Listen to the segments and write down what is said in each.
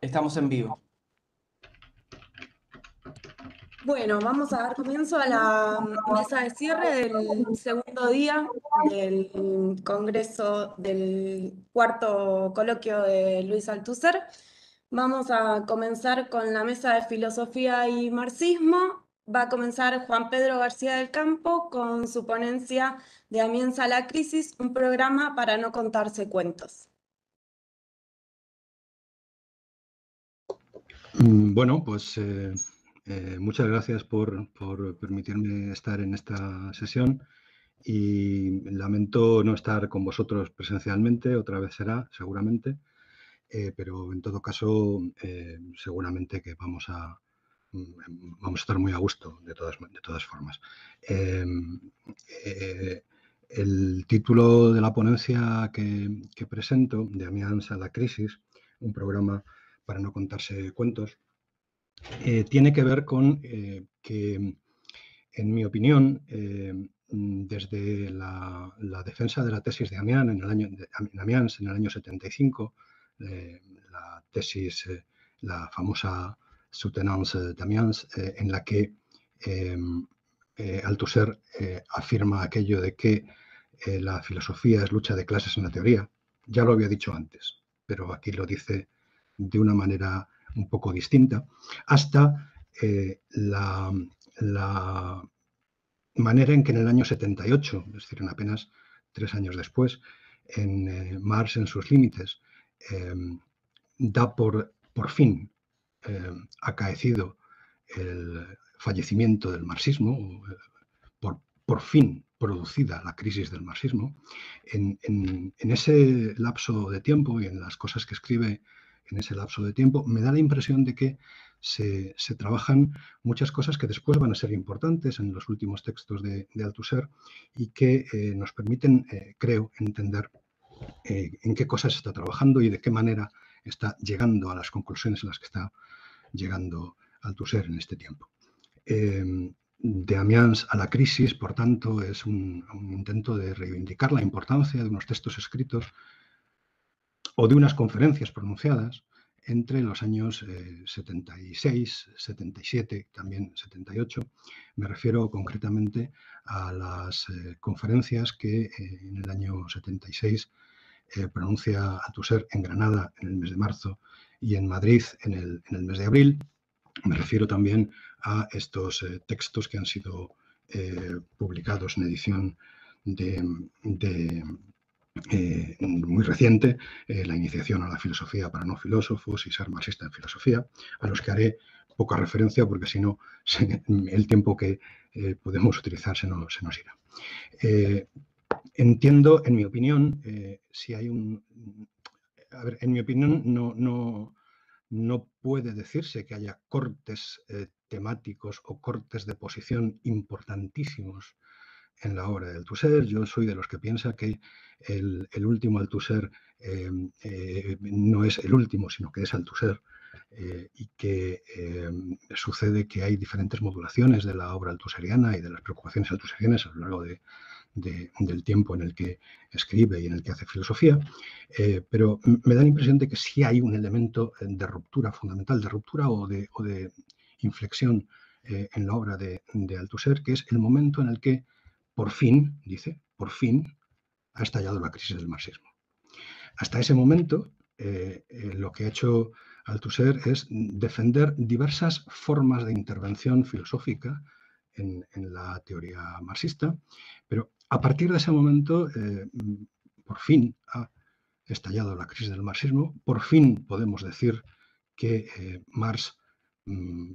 Estamos en vivo. Bueno, vamos a dar comienzo a la mesa de cierre del segundo día del Congreso del cuarto coloquio de Luis Althusser. Vamos a comenzar con la mesa de filosofía y marxismo. Va a comenzar Juan Pedro García del Campo con su ponencia de Amiens a la crisis, un programa para no contarse cuentos. Bueno, pues eh, eh, muchas gracias por, permitirme estar en esta sesión y lamento no estar con vosotros presencialmente, otra vez será, seguramente, eh, pero en todo caso, seguramente que vamos a, mm, vamos a estar muy a gusto de todas, de todas formas. el título de la ponencia que, que presento, de Amiens a la crisis, un programa para no contarse cuentos, eh, tiene que ver con eh, que, en mi opinión, eh, desde la, defensa de la tesis de Amiens en el año, en el año 75, la tesis, la famosa Soutenance d'Amiens, en la que Althusser afirma aquello de que la filosofía es lucha de clases en la teoría. Ya lo había dicho antes, pero aquí lo dice de una manera un poco distinta, hasta eh, la, manera en que en el año 78, es decir, en apenas tres años después, en eh, Marx en sus límites, em, da por, por fin em, acaecido el fallecimiento del marxismo, eh, por, por, fin producida la crisis del marxismo, en, en, ese lapso de tiempo y en las cosas que escribe en ese lapso de tiempo, me da la impresión de que se, trabajan muchas cosas que después van a ser importantes en los últimos textos de, Althusser y que eh, nos permiten, eh, creo, entender eh, en qué cosas está trabajando y de qué manera está llegando a las conclusiones en las que está llegando Althusser en este tiempo. de Amiens a la crisis, por tanto, es un intento de reivindicar la importancia de unos textos escritos o de unas conferencias pronunciadas entre los años 76, eh, 77, también 78. Me refiero concretamente a las eh, conferencias que eh, en el año 76 pronuncia Althusser en Granada en el mes de marzo y en Madrid en el, mes de abril. Me refiero también a estos textos que han sido publicados en edición de eh, muy reciente, eh, la iniciación a la filosofía para no filósofos y ser marxista en filosofía, a los que haré poca referencia porque si no el tiempo que eh, podemos utilizar se nos, se nos irá. entiendo, en mi opinión, si hay un... A ver, en mi opinión no, no, no puede decirse que haya cortes temáticos o cortes de posición importantísimos en la obra de Althusser. Yo soy de los que piensa que el, último Althusser em, eh, no es el último, sino que es Althusser. Eh, y que em, sucede que hay diferentes modulaciones de la obra altuseriana y de las preocupaciones altuserianas a lo largo del tiempo en el que escribe y en el que hace filosofía, eh, pero me da la impresión de que sí hay un elemento de ruptura fundamental, de ruptura o de, de inflexión en la obra de, de Althusser, que es el momento en el que por fin, dice, por fin ha estallado la crisis del marxismo. Hasta ese momento, eh, eh, lo que ha hecho Althusser es defender diversas formas de intervención filosófica en, la teoría marxista, pero a partir de ese momento, eh, por fin ha estallado la crisis del marxismo, por fin podemos decir que Marx mm,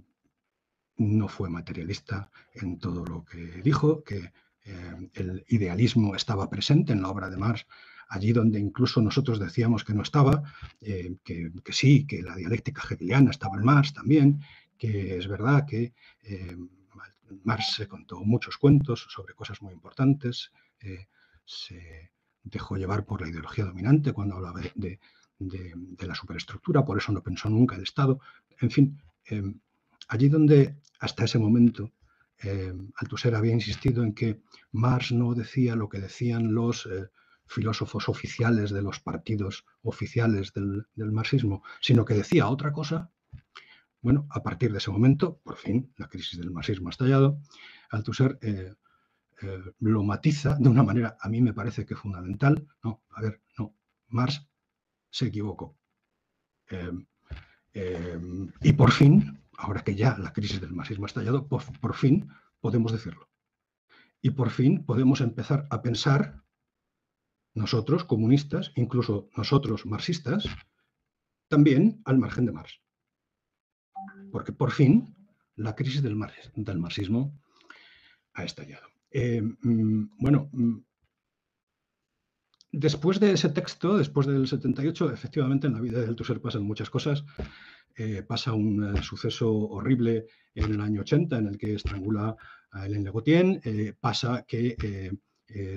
no fue materialista en todo lo que dijo, que eh, el idealismo estaba presente en la obra de Marx, allí donde incluso nosotros decíamos que no estaba, eh, que, sí, que la dialéctica hegeliana estaba en Marx también, que es verdad que eh, Marx se contó muchos cuentos sobre cosas muy importantes, se dejó llevar por la ideología dominante cuando hablaba de, de, la superestructura, por eso no pensó nunca el Estado, en fin, allí donde hasta ese momento eh, Althusser había insistido en que Marx no decía lo que decían los, eh, filósofos oficiales de los partidos oficiales del, marxismo, sino que decía otra cosa, bueno, a partir de ese momento, por fin, la crisis del marxismo ha estallado, Althusser eh, eh, lo matiza de una manera, a mí me parece que fundamental. No, a ver, no, Marx se equivocó. y por fin, ahora que ya la crisis del marxismo ha estallado, por fin podemos decirlo. Y por fin podemos empezar a pensar nosotros, comunistas, incluso nosotros, marxistas, también al margen de Marx. Porque por fin la crisis del, marxismo ha estallado. Eh, mm, bueno, mm, después de ese texto, después del 78, efectivamente en la vida de Althusser pasan muchas cosas. Eh, pasa un eh, suceso horrible en el año 80 en el que estrangula a Hélène Legotien, pasa que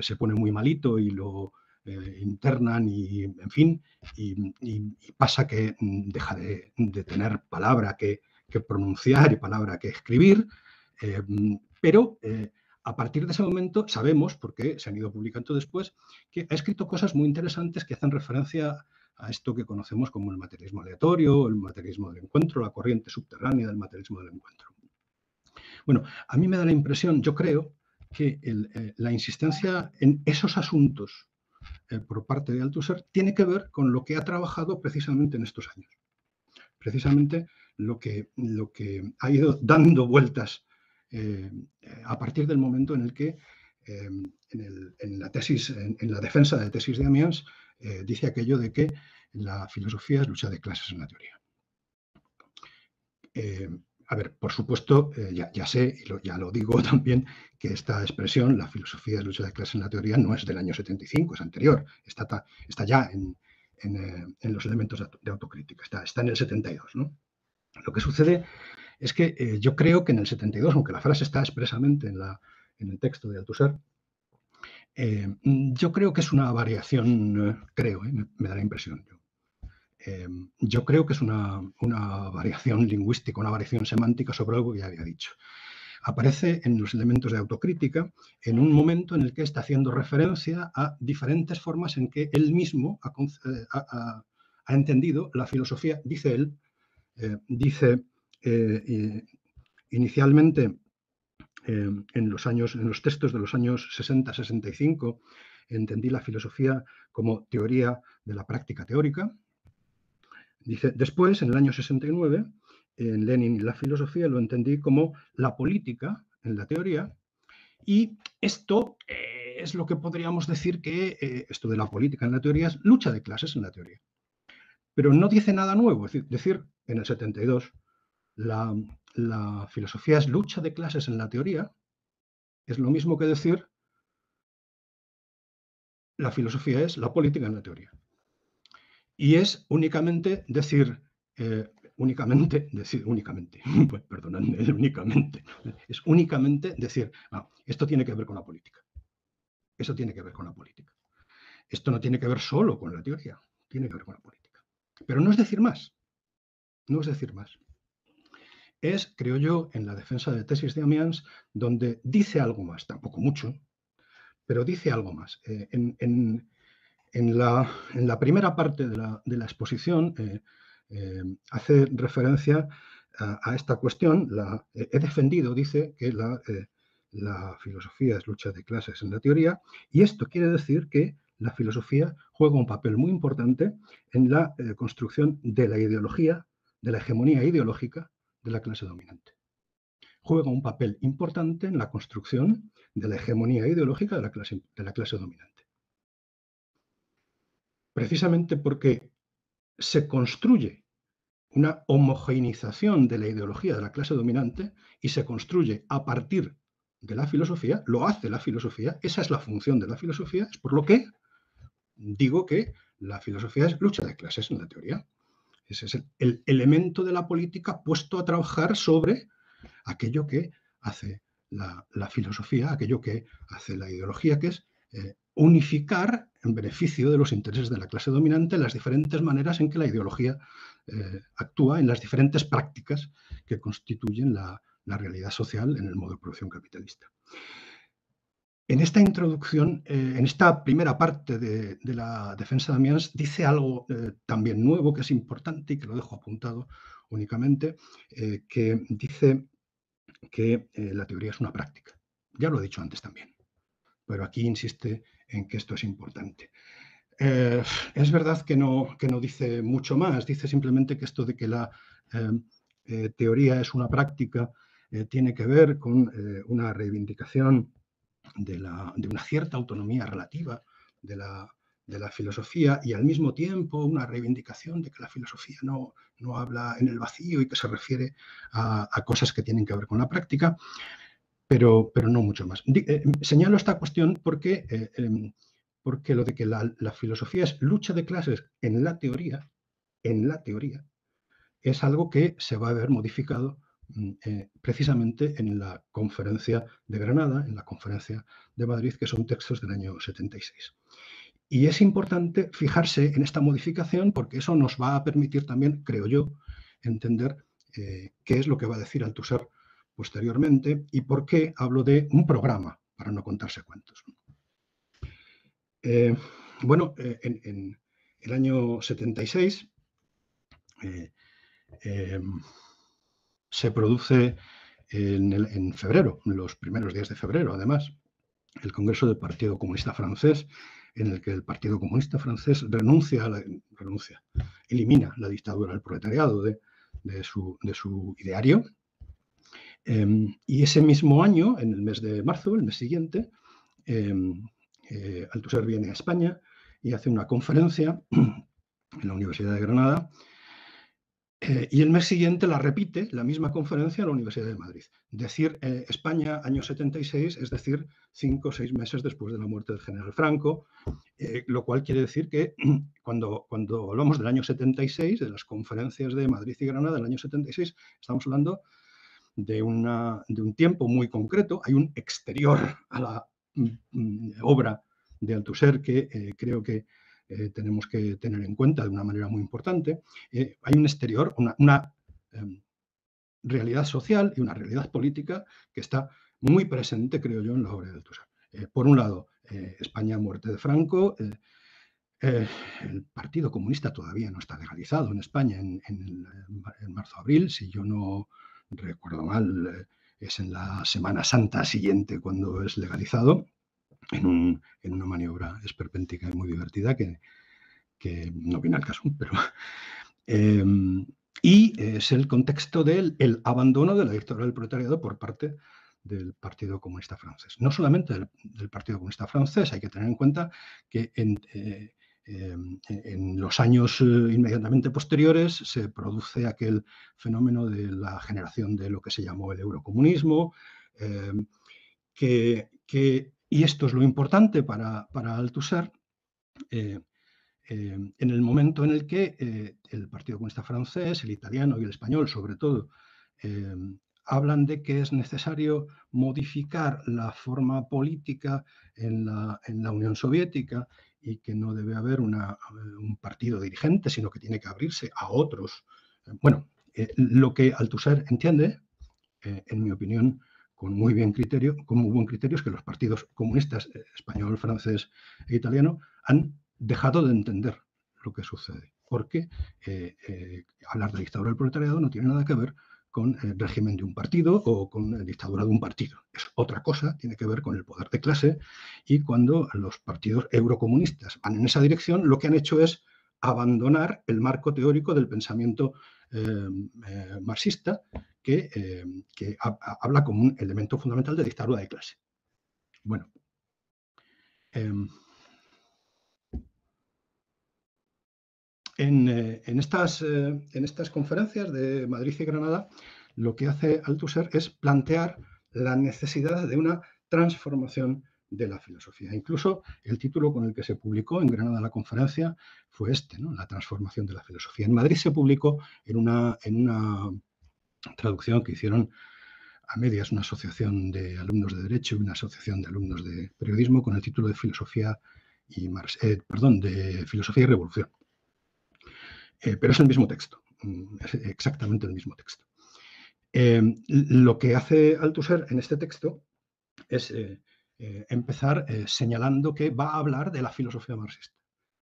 se pone muy malito y lo eh, internan y, en fin, y, pasa que mm, deja de, tener palabra que, pronunciar y palabra que escribir, eh, pero eh, a partir de ese momento sabemos, porque se han ido publicando después, que ha escrito cosas muy interesantes que hacen referencia a esto que conocemos como el materialismo aleatorio, el materialismo del encuentro, la corriente subterránea del materialismo del encuentro. Bueno, a mí me da la impresión, yo creo, que la insistencia en esos asuntos eh, por parte de Althusser tiene que ver con lo que ha trabajado precisamente en estos años. Precisamente lo que, lo que ha ido dando vueltas eh, a partir del momento en el que eh, en, la tesis, en, la defensa de la tesis de Amiens, dice aquello de que la filosofía es lucha de clases en la teoría a ver, por supuesto, eh, ya, sé, y ya lo digo también, que esta expresión, la filosofía de lucha de clases en la teoría, no es del año 75, es anterior, está, ya en, eh, los elementos de autocrítica, está, en el 72. ¿no? Lo que sucede es que eh, yo creo que en el 72, aunque la frase está expresamente en, en el texto de Althusser, yo creo que es una variación, creo, me, da la impresión. Em, yo creo que es una, variación lingüística, una variación semántica sobre algo que ya había dicho. Aparece en los elementos de autocrítica en un momento en el que está haciendo referencia a diferentes formas en que él mismo ha, eh, entendido la filosofía, dice él, eh, dice eh, inicialmente em, en los años, en los textos de los años 60-65, entendí la filosofía como teoría de la práctica teórica, Dice, después, en el año 69, en Lenin y la filosofía lo entendí como la política en la teoría, y esto eh, es lo que podríamos decir que eh, esto de la política en la teoría es lucha de clases en la teoría. Pero no dice nada nuevo, es decir, decir en el 72 la, filosofía es lucha de clases en la teoría, es lo mismo que decir la filosofía es la política en la teoría. Y es únicamente decir, eh, únicamente, decir, únicamente, pues, perdonadme, únicamente, es únicamente decir, ah, esto tiene que ver con la política. Eso tiene que ver con la política. Esto no tiene que ver solo con la teoría, tiene que ver con la política. Pero no es decir más, no es decir más. Es, creo yo, en la defensa de tesis de Amiens, donde dice algo más, tampoco mucho, pero dice algo más. Eh, en, en la, primera parte de la, exposición eh, eh, hace referencia a, esta cuestión. La, he defendido, dice, que eh, la, filosofía es lucha de clases en la teoría y esto quiere decir que la filosofía juega un papel muy importante en la construcción de la ideología, de la hegemonía ideológica de la clase dominante. Juega un papel importante en la construcción de la hegemonía ideológica de la clase, de la clase dominante precisamente porque se construye una homogeneización de la ideología de la clase dominante y se construye a partir de la filosofía, lo hace la filosofía, esa es la función de la filosofía, es por lo que digo que la filosofía es lucha de clases en la teoría. Ese es el, elemento de la política puesto a trabajar sobre aquello que hace la, filosofía, aquello que hace la ideología, que es eh, unificar en beneficio de los intereses de la clase dominante las diferentes maneras en que la ideología eh, actúa en las diferentes prácticas que constituyen la, realidad social en el modo de producción capitalista. En esta introducción, eh, en esta primera parte de, la defensa de Amiens, dice algo eh, también nuevo que es importante y que lo dejo apuntado únicamente, eh, que dice que la teoría es una práctica. Ya lo he dicho antes también, pero aquí insiste en que esto es importante. es verdad que no, que no dice mucho más, dice simplemente que esto de que la teoría es una práctica tiene que ver con una reivindicación de, una cierta autonomía relativa de la, filosofía y al mismo tiempo una reivindicación de que la filosofía no, no habla en el vacío y que se refiere a, cosas que tienen que ver con la práctica, pero, pero no mucho más. Eh, señalo esta cuestión porque, eh, em, porque lo de que la, la, filosofía es lucha de clases en la teoría, en la teoría, es algo que se va a ver modificado eh, precisamente en la conferencia de Granada, en la conferencia de Madrid, que son textos del año 76. Y es importante fijarse en esta modificación porque eso nos va a permitir también, creo yo, entender eh, qué es lo que va a decir Althusser posteriormente y por qué hablo de un programa, para no contarse cuentos. Eh, bueno, en, el año 76, se produce en, febrero, en los primeros días de febrero, además, el Congreso del Partido Comunista Francés, en el que el Partido Comunista Francés renuncia, a la, renuncia elimina la dictadura del proletariado de, su, ideario. Em, y ese mismo año, en el mes de marzo, el mes siguiente, em, eh, Althusser viene a España y hace una conferencia en la Universidad de Granada eh, y el mes siguiente la repite, la misma conferencia, en la Universidad de Madrid. Decir eh, España, año 76, es decir, cinco o seis meses después de la muerte del general Franco, eh, lo cual quiere decir que cuando, hablamos del año 76, de las conferencias de Madrid y Granada del año 76, estamos hablando de un tiempo muy concreto. Hay un exterior a la mm, mm, obra de Althusser que creo que eh, tenemos que tener en cuenta de una manera muy importante. Eh, hay un exterior, una, em, realidad social y una realidad política que está muy presente, creo yo, en la obra de Althusser. Eh, por un lado, España, muerte de Franco. el Partido Comunista todavía no está legalizado en España en, en marzo-abril, si yo no recuerdo mal, es en la Semana Santa siguiente cuando es legalizado en, una maniobra esperpéntica y muy divertida que, no viene al caso, pero... Em, y es el contexto del abandono de la dictadura del proletariado por parte del Partido Comunista Francés. No solamente del, Partido Comunista Francés, hay que tener en cuenta que en, eh, em, los años eh, inmediatamente posteriores se produce aquel fenómeno de la generación de lo que se llamó el eurocomunismo, em, que, que y esto es lo importante para, para Althusser, eh, eh, en el momento en el que eh, el Partido Comunista francés, el italiano y el español, sobre todo, hablan de que es necesario modificar la forma política en la, Unión Soviética y que no debe haber un partido dirigente, sino que tiene que abrirse a otros. Bueno, lo que Althusser entiende, en mi opinión, con muy bien criterio, con muy buen criterio es que los partidos comunistas eh, español, francés e italiano han dejado de entender lo que sucede, porque eh, eh, hablar de dictadura del proletariado no tiene nada que ver con el régimen de un partido o con la dictadura de un partido. Es otra cosa, tiene que ver con el poder de clase y cuando los partidos eurocomunistas van en esa dirección, lo que han hecho es abandonar el marco teórico del pensamiento marxista eh, que, habla como un elemento fundamental de dictadura de clase. Bueno. Em, eh, en, estas, eh, en estas conferencias de Madrid y Granada, lo que hace Althusser es plantear la necesidad de una transformación de la filosofía. Incluso el título con el que se publicó en Granada la conferencia fue este, ¿no? la transformación de la filosofía. En Madrid se publicó en una, en una traducción que hicieron a medias una asociación de alumnos de Derecho y una asociación de alumnos de Periodismo con el título de Filosofía y eh, perdón, de Filosofía y Revolución. Eh, pero es el mismo texto, mm, es exactamente el mismo texto. Eh, lo que hace Althusser en este texto es empezar eh, señalando que va a hablar de la filosofía marxista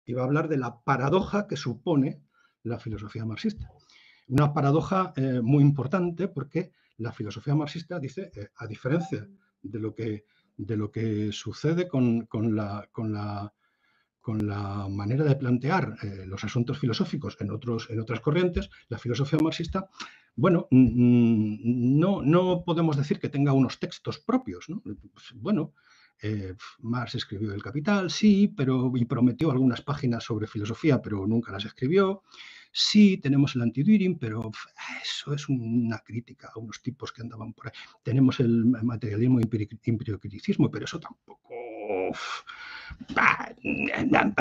y va a hablar de la paradoja que supone la filosofía marxista. Una paradoja eh, muy importante porque la filosofía marxista dice, a diferencia de lo que, de lo que sucede con, la, con, la, con, la, manera de plantear los asuntos filosóficos en, otros, en otras corrientes, la filosofía marxista bueno, no, no podemos decir que tenga unos textos propios. Pues, bueno, eh, Marx escribió El Capital, sí, pero y prometió algunas páginas sobre filosofía, pero nunca las escribió. Sí, tenemos el antiduring, pero eso es una crítica a unos tipos que andaban por ahí. Tenemos el materialismo y empiricismo, pero eso tampoco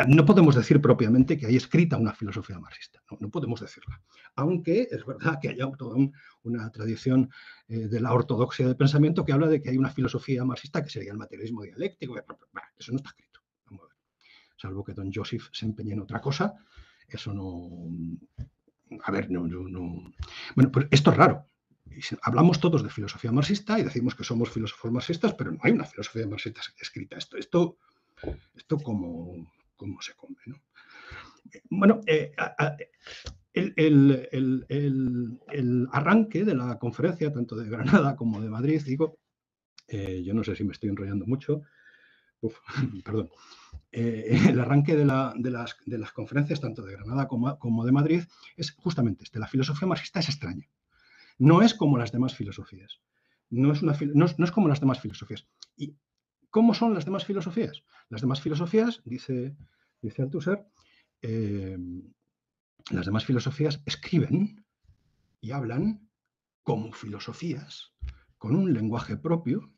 no podemos decir propiamente que hay escrita una filosofía marxista, no, podemos decirla. Aunque es verdad que haya toda una tradición eh, de la ortodoxia del pensamiento que habla de que hay una filosofía marxista que sería el materialismo dialéctico. Eso no está escrito. Salvo que don Joseph se empeñe en otra cosa, eso no... A ver, no... no, Bueno, pues esto es raro. Hablamos todos de filosofía marxista y decimos que somos filósofos marxistas, pero no hay una filosofía marxista escrita. Esto, esto, esto como, se come. Bueno, eh, el, arranque de la conferencia, tanto de Granada como de Madrid, digo, eh, yo no sé si me estoy enrollando mucho, perdón, eh, el arranque de, las, conferencias, tanto de Granada como, como de Madrid, es justamente este. La filosofía marxista es extraña. No es como las demás filosofías. No es, una, no es, como las demás filosofías. ¿Y cómo son las demás filosofías? Las demás filosofías, dice, dice Althusser, eh, las demás filosofías escriben y hablan como filosofías, con un lenguaje propio,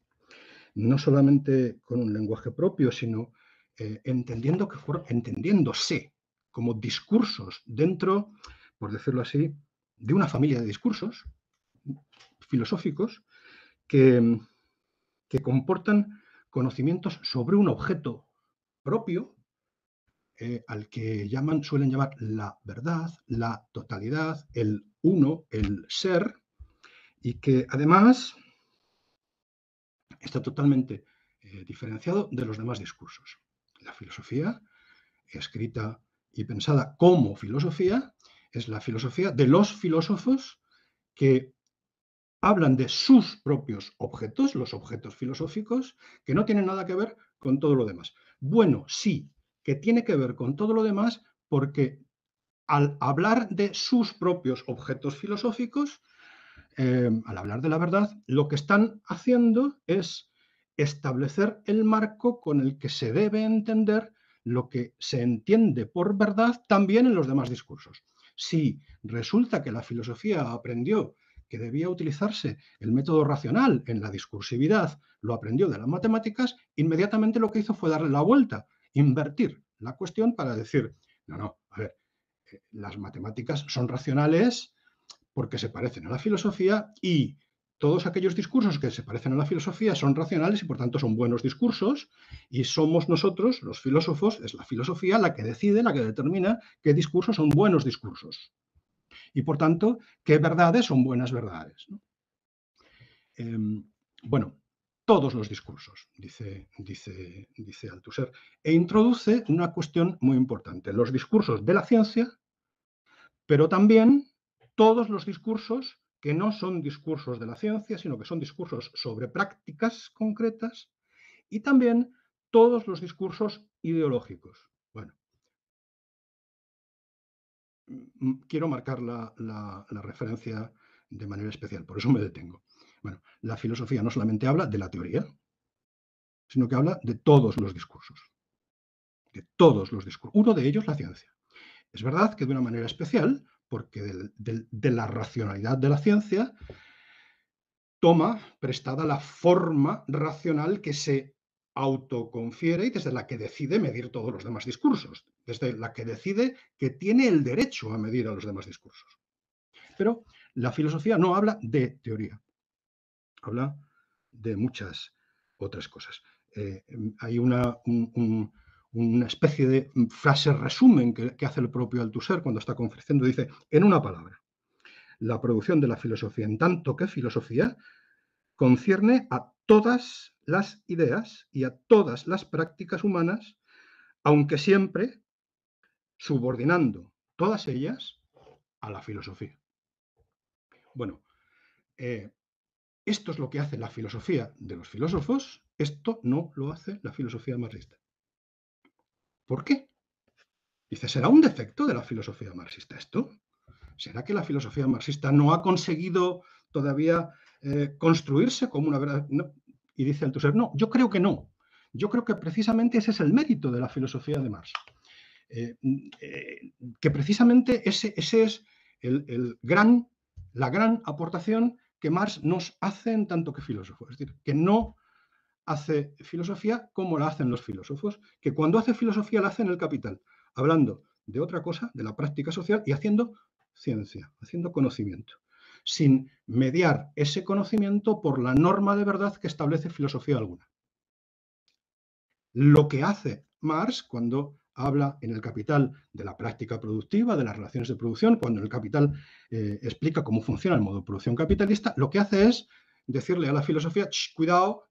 no solamente con un lenguaje propio, sino eh, entendiendo que entendiéndose como discursos dentro, por decirlo así, de una familia de discursos, filosóficos que, que comportan conocimientos sobre un objeto propio eh, al que llaman, suelen llamar la verdad, la totalidad, el uno, el ser, y que además está totalmente eh, diferenciado de los demás discursos. La filosofía, escrita y pensada como filosofía, es la filosofía de los filósofos que hablan de sus propios objetos, los objetos filosóficos, que no tienen nada que ver con todo lo demás. Bueno, sí, que tiene que ver con todo lo demás porque al hablar de sus propios objetos filosóficos, eh, al hablar de la verdad, lo que están haciendo es establecer el marco con el que se debe entender lo que se entiende por verdad también en los demás discursos. Si resulta que la filosofía aprendió que debía utilizarse el método racional en la discursividad, lo aprendió de las matemáticas, inmediatamente lo que hizo fue darle la vuelta, invertir la cuestión para decir, no, no, a ver, eh, las matemáticas son racionales porque se parecen a la filosofía y todos aquellos discursos que se parecen a la filosofía son racionales y por tanto son buenos discursos y somos nosotros, los filósofos, es la filosofía la que decide, la que determina qué discursos son buenos discursos y por tanto, qué verdades son buenas verdades. Em, bueno, todos los discursos, dice, dice, dice Althusser, e introduce una cuestión muy importante, los discursos de la ciencia, pero también todos los discursos que no son discursos de la ciencia, sino que son discursos sobre prácticas concretas, y también todos los discursos ideológicos. Bueno, quiero marcar la, referencia de manera especial, por eso me detengo. Bueno, la filosofía no solamente habla de la teoría, sino que habla de todos los discursos. De todos los discursos. Uno de ellos, la ciencia. Es verdad que de una manera especial, porque de la racionalidad de la ciencia toma prestada la forma racional que se autoconfiere y desde la que decide medir todos los demás discursos, desde la que decide que tiene el derecho a medir a los demás discursos. Pero la filosofía no habla de teoría, habla de muchas otras cosas. Eh, hay una, una, especie de frase resumen que, que hace el propio Althusser cuando está conferenciando, dice, en una palabra, la producción de la filosofía en tanto que filosofía concierne a todas las ideas y a todas las prácticas humanas, aunque siempre subordinando todas ellas a la filosofía. Bueno, eh, esto es lo que hace la filosofía de los filósofos, esto no lo hace la filosofía marxista. ¿Por qué? Dice, ¿será un defecto de la filosofía marxista esto? ¿Será que la filosofía marxista no ha conseguido todavía eh, construirse como una verdad? Y dice Althusser, no, yo creo que no. Yo creo que precisamente ese es el mérito de la filosofía de Marx. Eh, eh, que precisamente ese, ese es el, gran, la gran aportación que Marx nos hace en tanto que filósofo. Es decir, que no hace filosofía como la hacen los filósofos, que cuando hace filosofía la hace en el capital, hablando de otra cosa, de la práctica social y haciendo ciencia, haciendo conocimiento, sin mediar ese conocimiento por la norma de verdad que establece filosofía alguna. Lo que hace Marx cuando habla en el capital de la práctica productiva, de las relaciones de producción, cuando el capital eh, explica cómo funciona el modo de producción capitalista, lo que hace es decirle a la filosofía, cuidado,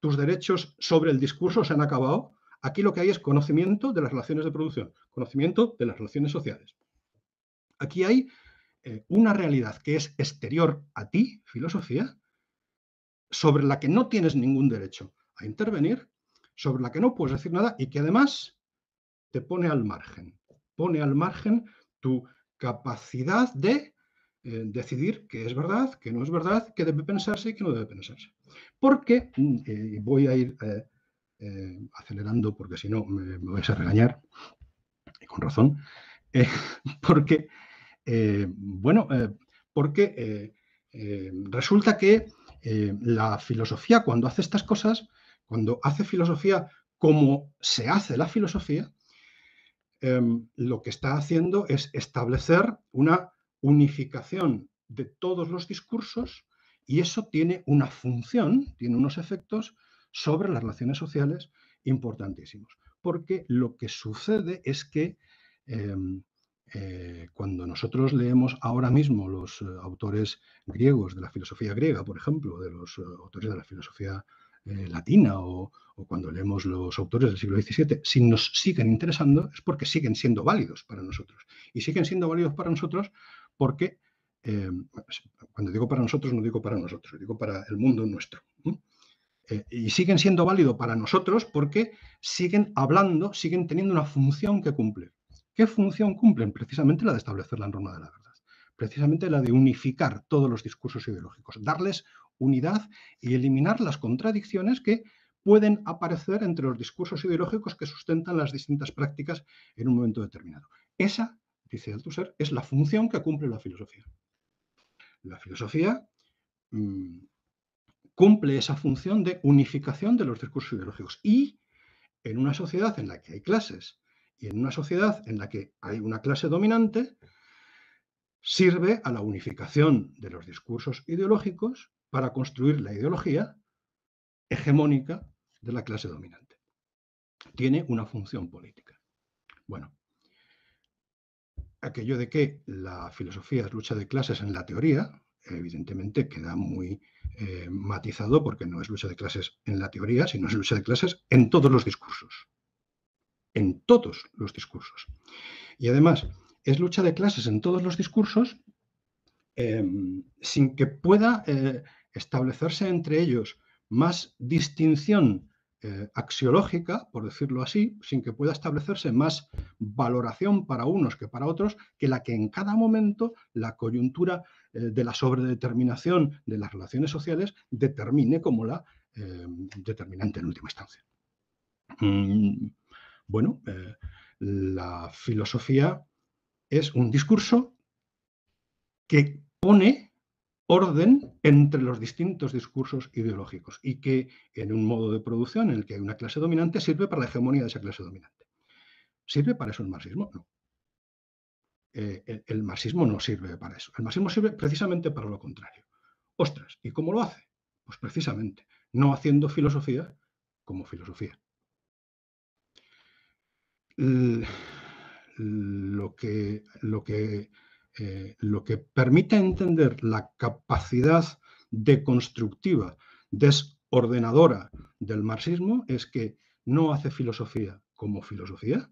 tus derechos sobre el discurso se han acabado, aquí lo que hay es conocimiento de las relaciones de producción, conocimiento de las relaciones sociales. Aquí hay eh, una realidad que es exterior a ti, filosofía, sobre la que no tienes ningún derecho a intervenir, sobre la que no puedes decir nada y que además te pone al margen. Pone al margen tu capacidad de eh, decidir qué es verdad, qué no es verdad, qué debe pensarse y qué no debe pensarse. Porque, mm, eh, voy a ir eh, acelerando porque si no me, me, vais a regañar, y con razón, porque, bueno, porque resulta que la filosofía cuando hace estas cosas, cuando hace filosofía como se hace la filosofía, lo que está haciendo es establecer una unificación de todos los discursos y eso tiene una función, tiene unos efectos sobre las relaciones sociales importantísimos. Porque lo que sucede es que eh, cuando nosotros leemos ahora mismo los eh, autores griegos de la filosofía griega, por ejemplo, de los eh, autores de la filosofía latina o, o cuando leemos los autores del siglo XVII, si nos siguen interesando es porque siguen siendo válidos para nosotros. Y siguen siendo válidos para nosotros porque, eh, cuando digo para nosotros, no digo para nosotros, digo para el mundo nuestro. Y siguen siendo válidos para nosotros porque siguen hablando, siguen teniendo una función que cumplir. ¿Qué función cumplen? Precisamente la de establecer la norma de la verdad. Precisamente la de unificar todos los discursos ideológicos, darles unidad y eliminar las contradicciones que pueden aparecer entre los discursos ideológicos que sustentan las distintas prácticas en un momento determinado. Esa, dice Althusser, es la función que cumple la filosofía. La filosofía mmm, cumple esa función de unificación de los discursos ideológicos y en una sociedad en la que hay clases y en una sociedad en la que hay una clase dominante, sirve a la unificación de los discursos ideológicos para construir la ideología hegemónica de la clase dominante. Tiene una función política. Bueno, aquello de que la filosofía es lucha de clases en la teoría, evidentemente queda muy eh, matizado porque no es lucha de clases en la teoría, sino es lucha de clases en todos los discursos. En todos los discursos. Y además, es lucha de clases en todos los discursos eh, sin que pueda eh, establecerse entre ellos más distinción eh, axiológica, por decirlo así, sin que pueda establecerse más valoración para unos que para otros, que la que en cada momento la coyuntura eh, de la sobredeterminación de las relaciones sociales determine como la eh, determinante en última instancia. Mm, bueno, la filosofía es un discurso que pone orden entre los distintos discursos ideológicos y que en un modo de producción en el que hay una clase dominante sirve para la hegemonía de esa clase dominante. ¿Sirve para eso el marxismo? No. Eh, el, el, marxismo no sirve para eso. El marxismo sirve precisamente para lo contrario. Ostras, ¿y cómo lo hace? Pues precisamente, no haciendo filosofía como filosofía. Lo que, lo que eh, lo que permite entender la capacidad deconstructiva, ordenadora del marxismo es que no hace filosofía como filosofía,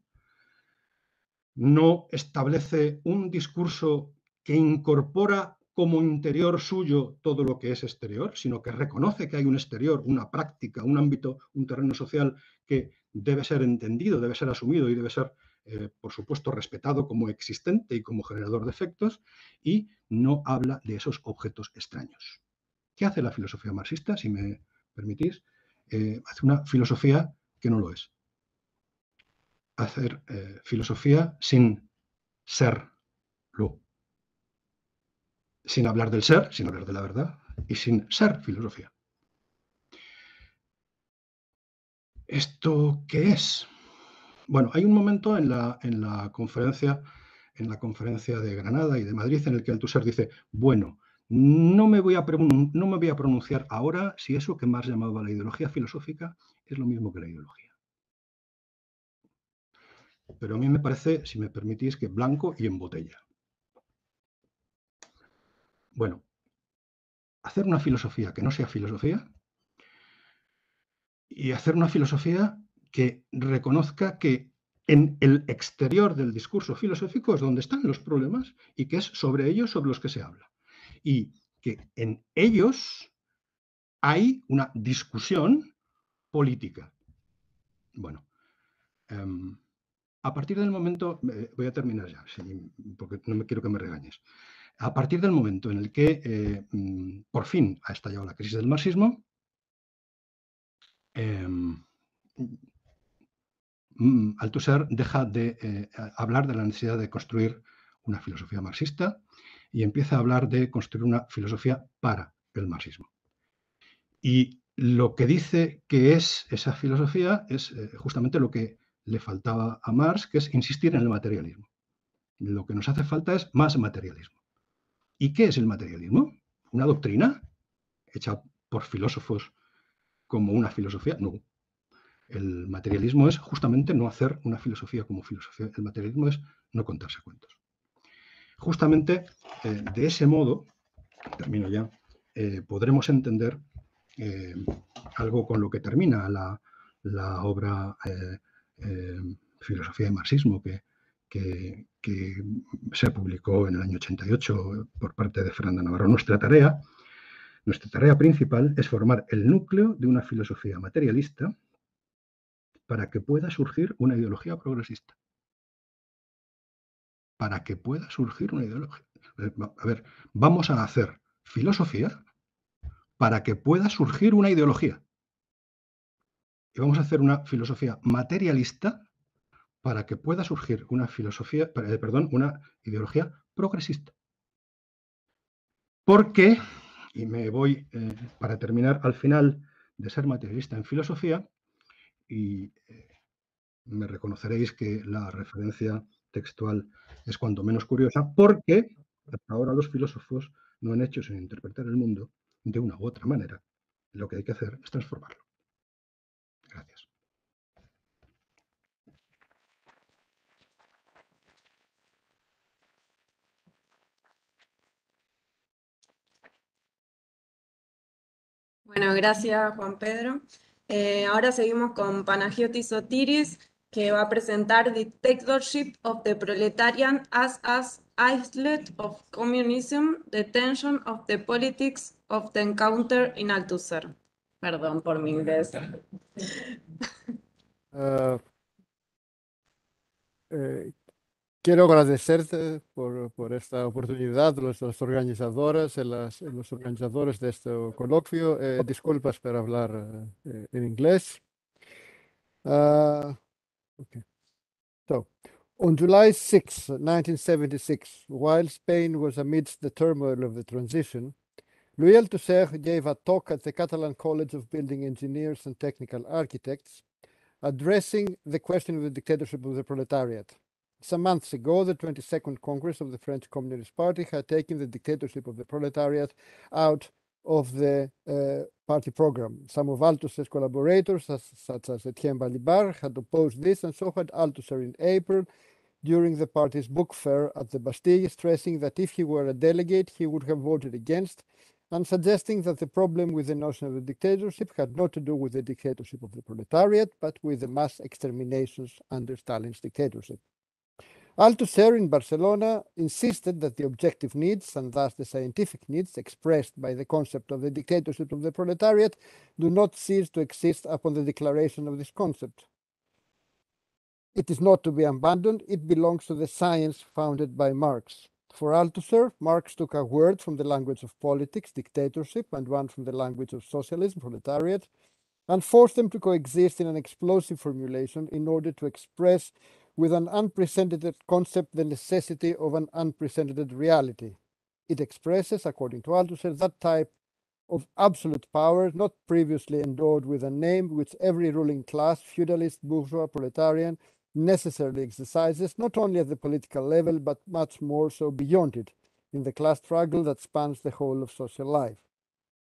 no establece un discurso que incorpora como interior suyo todo lo que es exterior, sino que reconoce que hay un exterior, una práctica, un ámbito, un terreno social que debe ser entendido, debe ser asumido y debe ser, eh, por supuesto, respetado como existente y como generador de efectos, y no habla de esos objetos extraños. ¿Qué hace la filosofía marxista, si me permitís? Eh, hace una filosofía que no lo es. Hacer eh, filosofía sin serlo. Sin hablar del ser, sin hablar de la verdad y sin ser filosofía. ¿Esto qué es? Bueno, hay un momento en la, en la, conferencia, en la conferencia de Granada y de Madrid en el que Althusser dice, bueno, no me, voy a no me voy a pronunciar ahora si eso que más llamaba la ideología filosófica es lo mismo que la ideología. Pero a mí me parece, si me permitís, que blanco y en botella. Bueno, hacer una filosofía que no sea filosofía y hacer una filosofía que reconozca que en el exterior del discurso filosófico es donde están los problemas y que es sobre ellos sobre los que se habla. Y que en ellos hay una discusión política. Bueno, em, a partir del momento, eh, voy a terminar ya, porque no me quiero que me regañes. A partir del momento en el que eh, mm, por fin ha estallado la crisis del marxismo, mm, Althusser deja de eh, hablar de la necesidad de construir una filosofía marxista y empieza a hablar de construir una filosofía para el marxismo. Y lo que dice que es esa filosofía es eh, justamente lo que le faltaba a Marx, que es insistir en el materialismo. Lo que nos hace falta es más materialismo. ¿Y qué es el materialismo? ¿Una doctrina hecha por filósofos como una filosofía? No. El materialismo es justamente no hacer una filosofía como filosofía. El materialismo es no contarse cuentos. Justamente eh, de ese modo, termino ya, eh, podremos entender eh, algo con lo que termina la, obra Filosofía y Marxismo, que, que, se publicó en el año 88 por parte de Fernanda Navarro. Nuestra tarea, nuestra tarea principal es formar el núcleo de una filosofía materialista para que pueda surgir una ideología progresista. Para que pueda surgir una ideología. A ver, vamos a hacer filosofía para que pueda surgir una ideología. Y vamos a hacer una filosofía materialista para que pueda surgir una filosofía, eh, perdón, una ideología progresista. Porque, y me voy eh, para terminar al final de ser materialista en filosofía, y eh, me reconoceréis que la referencia textual es cuanto menos curiosa, porque hasta ahora los filósofos no han hecho sin interpretar el mundo de una u otra manera. Lo que hay que hacer es transformarlo. Gracias. Bueno, gracias Juan Pedro. Eh, ahora seguimos con Panagiotis Sotiris, que va a presentar Dictatorship of the Proletarian as as Islet of Communism, the Tension of the Politics of the Encounter in Althusser. Perdón por mi inglés. Uh, eh, Quiero agradecerte por, por esta oportunidad, los, los organizadores, las, los organizadores de este coloquio. Eh, disculpas por hablar eh, en inglés. Uh, okay. So, on July 6, 1976, while Spain was amidst the turmoil of the transition, Louis Althusser gave a talk at the Catalan College of Building Engineers and Technical Architects, addressing the question of the dictatorship of the proletariat. Some months ago, the 22nd Congress of the French Communist Party had taken the dictatorship of the proletariat out of the uh, party program. Some of Althusser's collaborators, such as Etienne Balibar, had opposed this, and so had Althusser in April during the party's book fair at the Bastille, stressing that if he were a delegate, he would have voted against, and suggesting that the problem with the notion of a dictatorship had not to do with the dictatorship of the proletariat, but with the mass exterminations under Stalin's dictatorship. Althusser in Barcelona insisted that the objective needs, and thus the scientific needs expressed by the concept of the dictatorship of the proletariat, do not cease to exist upon the declaration of this concept. It is not to be abandoned, it belongs to the science founded by Marx. For Althusser, Marx took a word from the language of politics, dictatorship, and one from the language of socialism, proletariat, and forced them to coexist in an explosive formulation in order to express with an unprecedented concept the necessity of an unprecedented reality. It expresses, according to Althusser, that type of absolute power not previously endowed with a name which every ruling class, feudalist, bourgeois, proletarian, necessarily exercises not only at the political level but much more so beyond it in the class struggle that spans the whole of social life.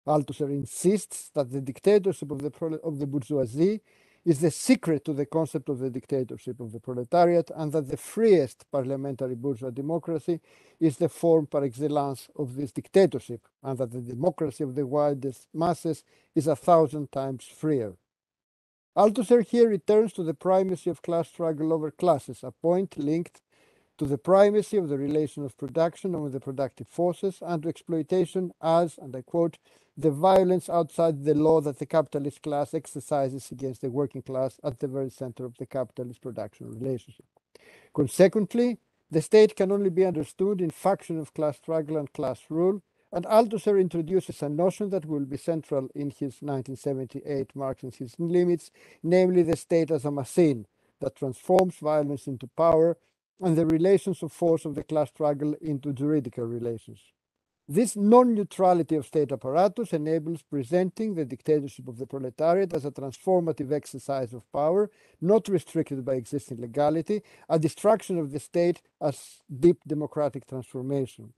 Althusser insists that the dictatorship of the, of the bourgeoisie is the secret to the concept of the dictatorship of the proletariat and that the freest parliamentary bourgeois democracy is the form par excellence of this dictatorship and that the democracy of the widest masses is a thousand times freer. Althusser here returns to the primacy of class struggle over classes, a point linked to the primacy of the relation of production over the productive forces and to exploitation as, and I quote, the violence outside the law that the capitalist class exercises against the working class at the very center of the capitalist production relationship. Consequently, the state can only be understood in function of class struggle and class rule, and Althusser introduces a notion that will be central in his 1978 Marx and his limits, namely the state as a machine that transforms violence into power and the relations of force of the class struggle into juridical relations. This non-neutrality of state apparatus enables presenting the dictatorship of the proletariat as a transformative exercise of power, not restricted by existing legality, a destruction of the state as deep democratic transformation.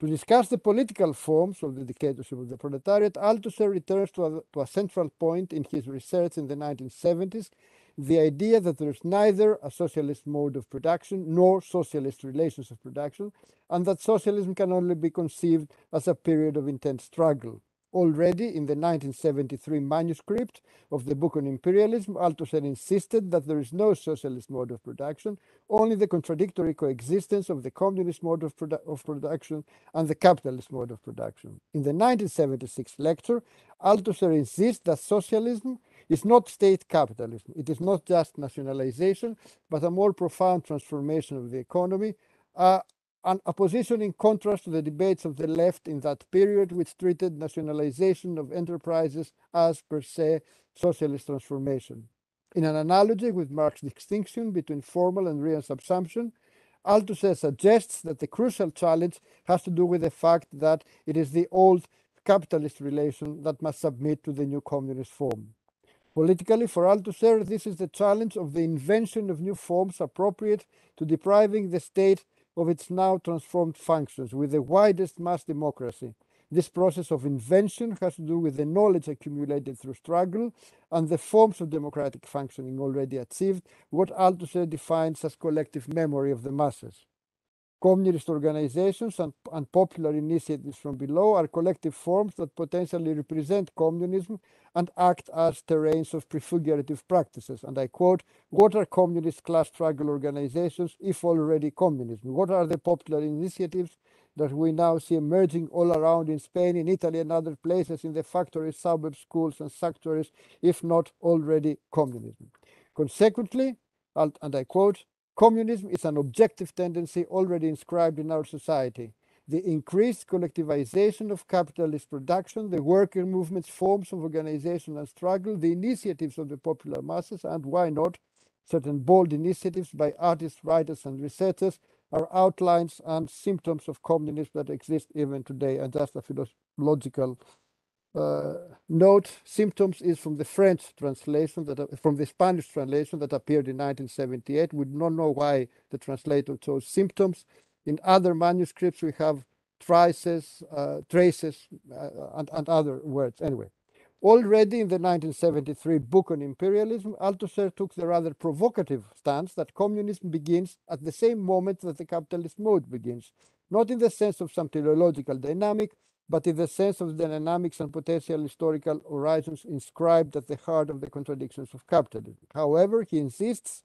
To discuss the political forms of the dictatorship of the proletariat, Althusser returns to a, to a central point in his research in the 1970s, the idea that there is neither a socialist mode of production nor socialist relations of production, and that socialism can only be conceived as a period of intense struggle. Already in the 1973 manuscript of the book on imperialism, Althusser insisted that there is no socialist mode of production, only the contradictory coexistence of the communist mode of, produ of production and the capitalist mode of production. In the 1976 lecture, Althusser insists that socialism is not state capitalism. It is not just nationalization, but a more profound transformation of the economy, uh, an position in contrast to the debates of the left in that period, which treated nationalization of enterprises as per se socialist transformation. In an analogy with Marx's distinction between formal and real subsumption, Althusser suggests that the crucial challenge has to do with the fact that it is the old capitalist relation that must submit to the new communist form. Politically, for Althusser, this is the challenge of the invention of new forms appropriate to depriving the state of its now transformed functions with the widest mass democracy. This process of invention has to do with the knowledge accumulated through struggle and the forms of democratic functioning already achieved, what Althusser defines as collective memory of the masses. Communist organizations and, and, popular initiatives from below are collective forms that potentially represent communism and act as terrains of prefigurative practices. And I quote, what are communist class struggle organizations if already communism? What are the popular initiatives that we now see emerging all around in Spain, in Italy, and other places in the factories, suburbs, schools, and sectors, if not already communism? Consequently, and I quote, Communism is an objective tendency already inscribed in our society. The increased collectivization of capitalist production, the worker movement's forms of organization and struggle, the initiatives of the popular masses, and why not, certain bold initiatives by artists, writers, and researchers are outlines and symptoms of communism that exist even today. And just a philological uh, note symptoms is from the French translation that uh, from the Spanish translation that appeared in 1978. We do not know why the translator chose symptoms. In other manuscripts, we have traces, uh, traces, uh, and, and other words. Anyway, already in the 1973 book on imperialism, Althusser took the rather provocative stance that communism begins at the same moment that the capitalist mode begins, not in the sense of some teleological dynamic, but in the sense of the dynamics and potential historical horizons inscribed at the heart of the contradictions of capitalism. However, he insists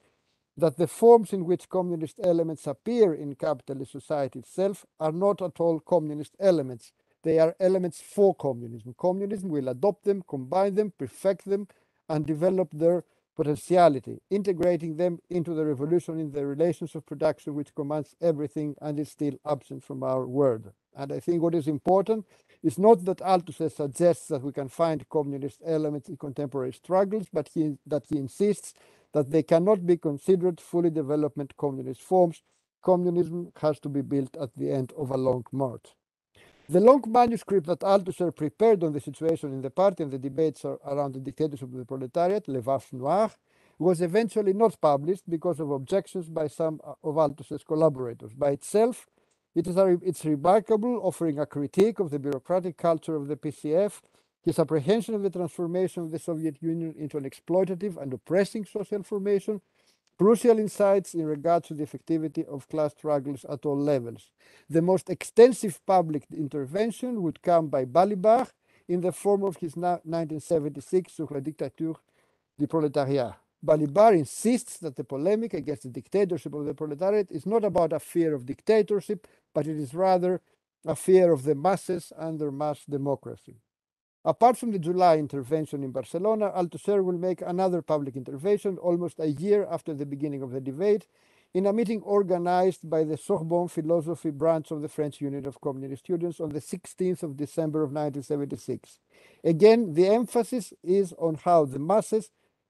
that the forms in which communist elements appear in capitalist society itself are not at all communist elements. They are elements for communism. Communism will adopt them, combine them, perfect them, and develop their potentiality, integrating them into the revolution in the relations of production which commands everything and is still absent from our world. And I think what is important is not that Althusser suggests that we can find communist elements in contemporary struggles, but he, that he insists that they cannot be considered fully developed communist forms. Communism has to be built at the end of a long march. The long manuscript that Althusser prepared on the situation in the party and the debates around the dictatorship of the proletariat, Le Waffe Noir, was eventually not published because of objections by some uh, of Althusser's collaborators. By itself, it is a, it's remarkable, offering a critique of the bureaucratic culture of the PCF, his apprehension of the transformation of the Soviet Union into an exploitative and oppressing social formation, crucial insights in regard to the effectivity of class struggles at all levels. The most extensive public intervention would come by Balibar in the form of his 1976 Sur la dictature du prolétariat. Balibar insists that the polemic against the dictatorship of the proletariat is not about a fear of dictatorship, but it is rather a fear of the masses under mass democracy. Apart from the July intervention in Barcelona, Althusser will make another public intervention almost a year after the beginning of the debate in a meeting organized by the Sorbonne Philosophy branch of the French Union of Communist Students on the 16th of December of 1976. Again, the emphasis is on how the masses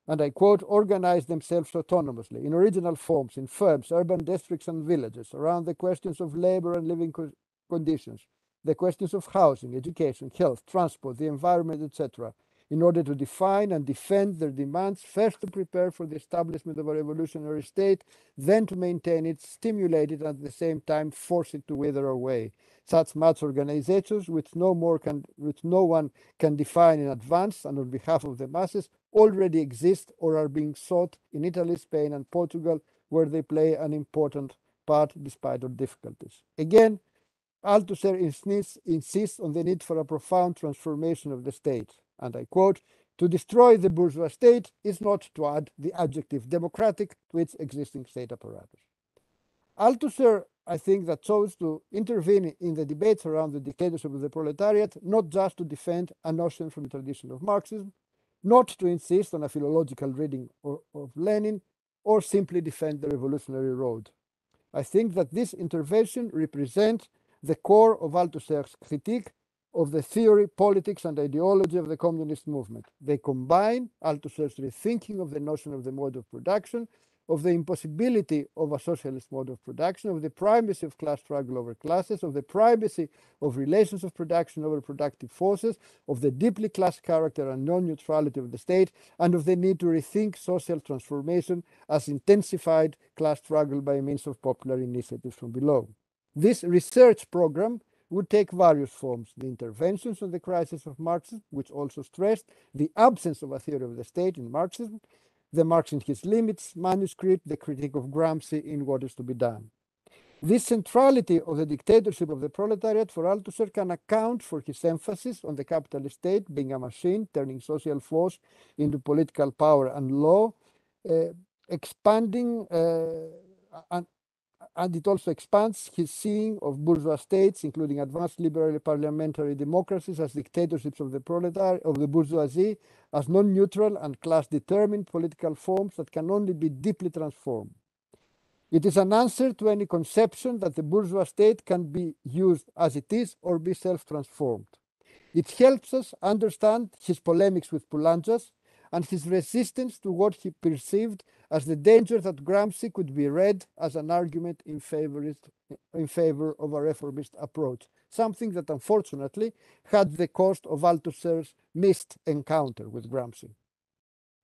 and I quote, organize themselves autonomously in original forms in firms, urban districts, and villages around the questions of labor and living co conditions, the questions of housing, education, health, transport, the environment, etc., in order to define and defend their demands, first to prepare for the establishment of a revolutionary state, then to maintain it, stimulate it, and at the same time force it to wither away. Such mass organizations, which no more can, which no one can define in advance, and on behalf of the masses, already exist or are being sought in Italy, Spain, and Portugal, where they play an important part despite all difficulties. Again, Althusser insists, on the need for a profound transformation of the state. And I quote, to destroy the bourgeois state is not to add the adjective democratic to its existing state apparatus. Althusser, I think, that chose to intervene in the debates around the dictatorship of the proletariat, not just to defend a notion from the tradition of Marxism, not to insist on a philological reading of Lenin or simply defend the revolutionary road. I think that this intervention represents the core of Althusser's critique of the theory, politics, and ideology of the communist movement. They combine Althusser's rethinking of the notion of the mode of production of the impossibility of a socialist mode of production, of the primacy of class struggle over classes, of the primacy of relations of production over productive forces, of the deeply class character and non-neutrality of the state, and of the need to rethink social transformation as intensified class struggle by means of popular initiatives from below. This research program would take various forms. The interventions on the crisis of Marxism, which also stressed the absence of a theory of the state in Marxism, the Marx and His Limits manuscript, the critique of Gramsci in What is to be Done. This centrality of the dictatorship of the proletariat for Althusser can account for his emphasis on the capitalist state being a machine turning social force into political power and law, uh, expanding uh, and, and it also expands his seeing of bourgeois states, including advanced liberal parliamentary democracies, as dictatorships of the proletariat of the bourgeoisie, as non-neutral and class-determined political forms that can only be deeply transformed. It is an answer to any conception that the bourgeois state can be used as it is or be self-transformed. It helps us understand his polemics with Poulantzas and his resistance to what he perceived as the danger that Gramsci could be read as an argument in favor, in favor of a reformist approach, something that unfortunately had the cost of Althusser's missed encounter with Gramsci.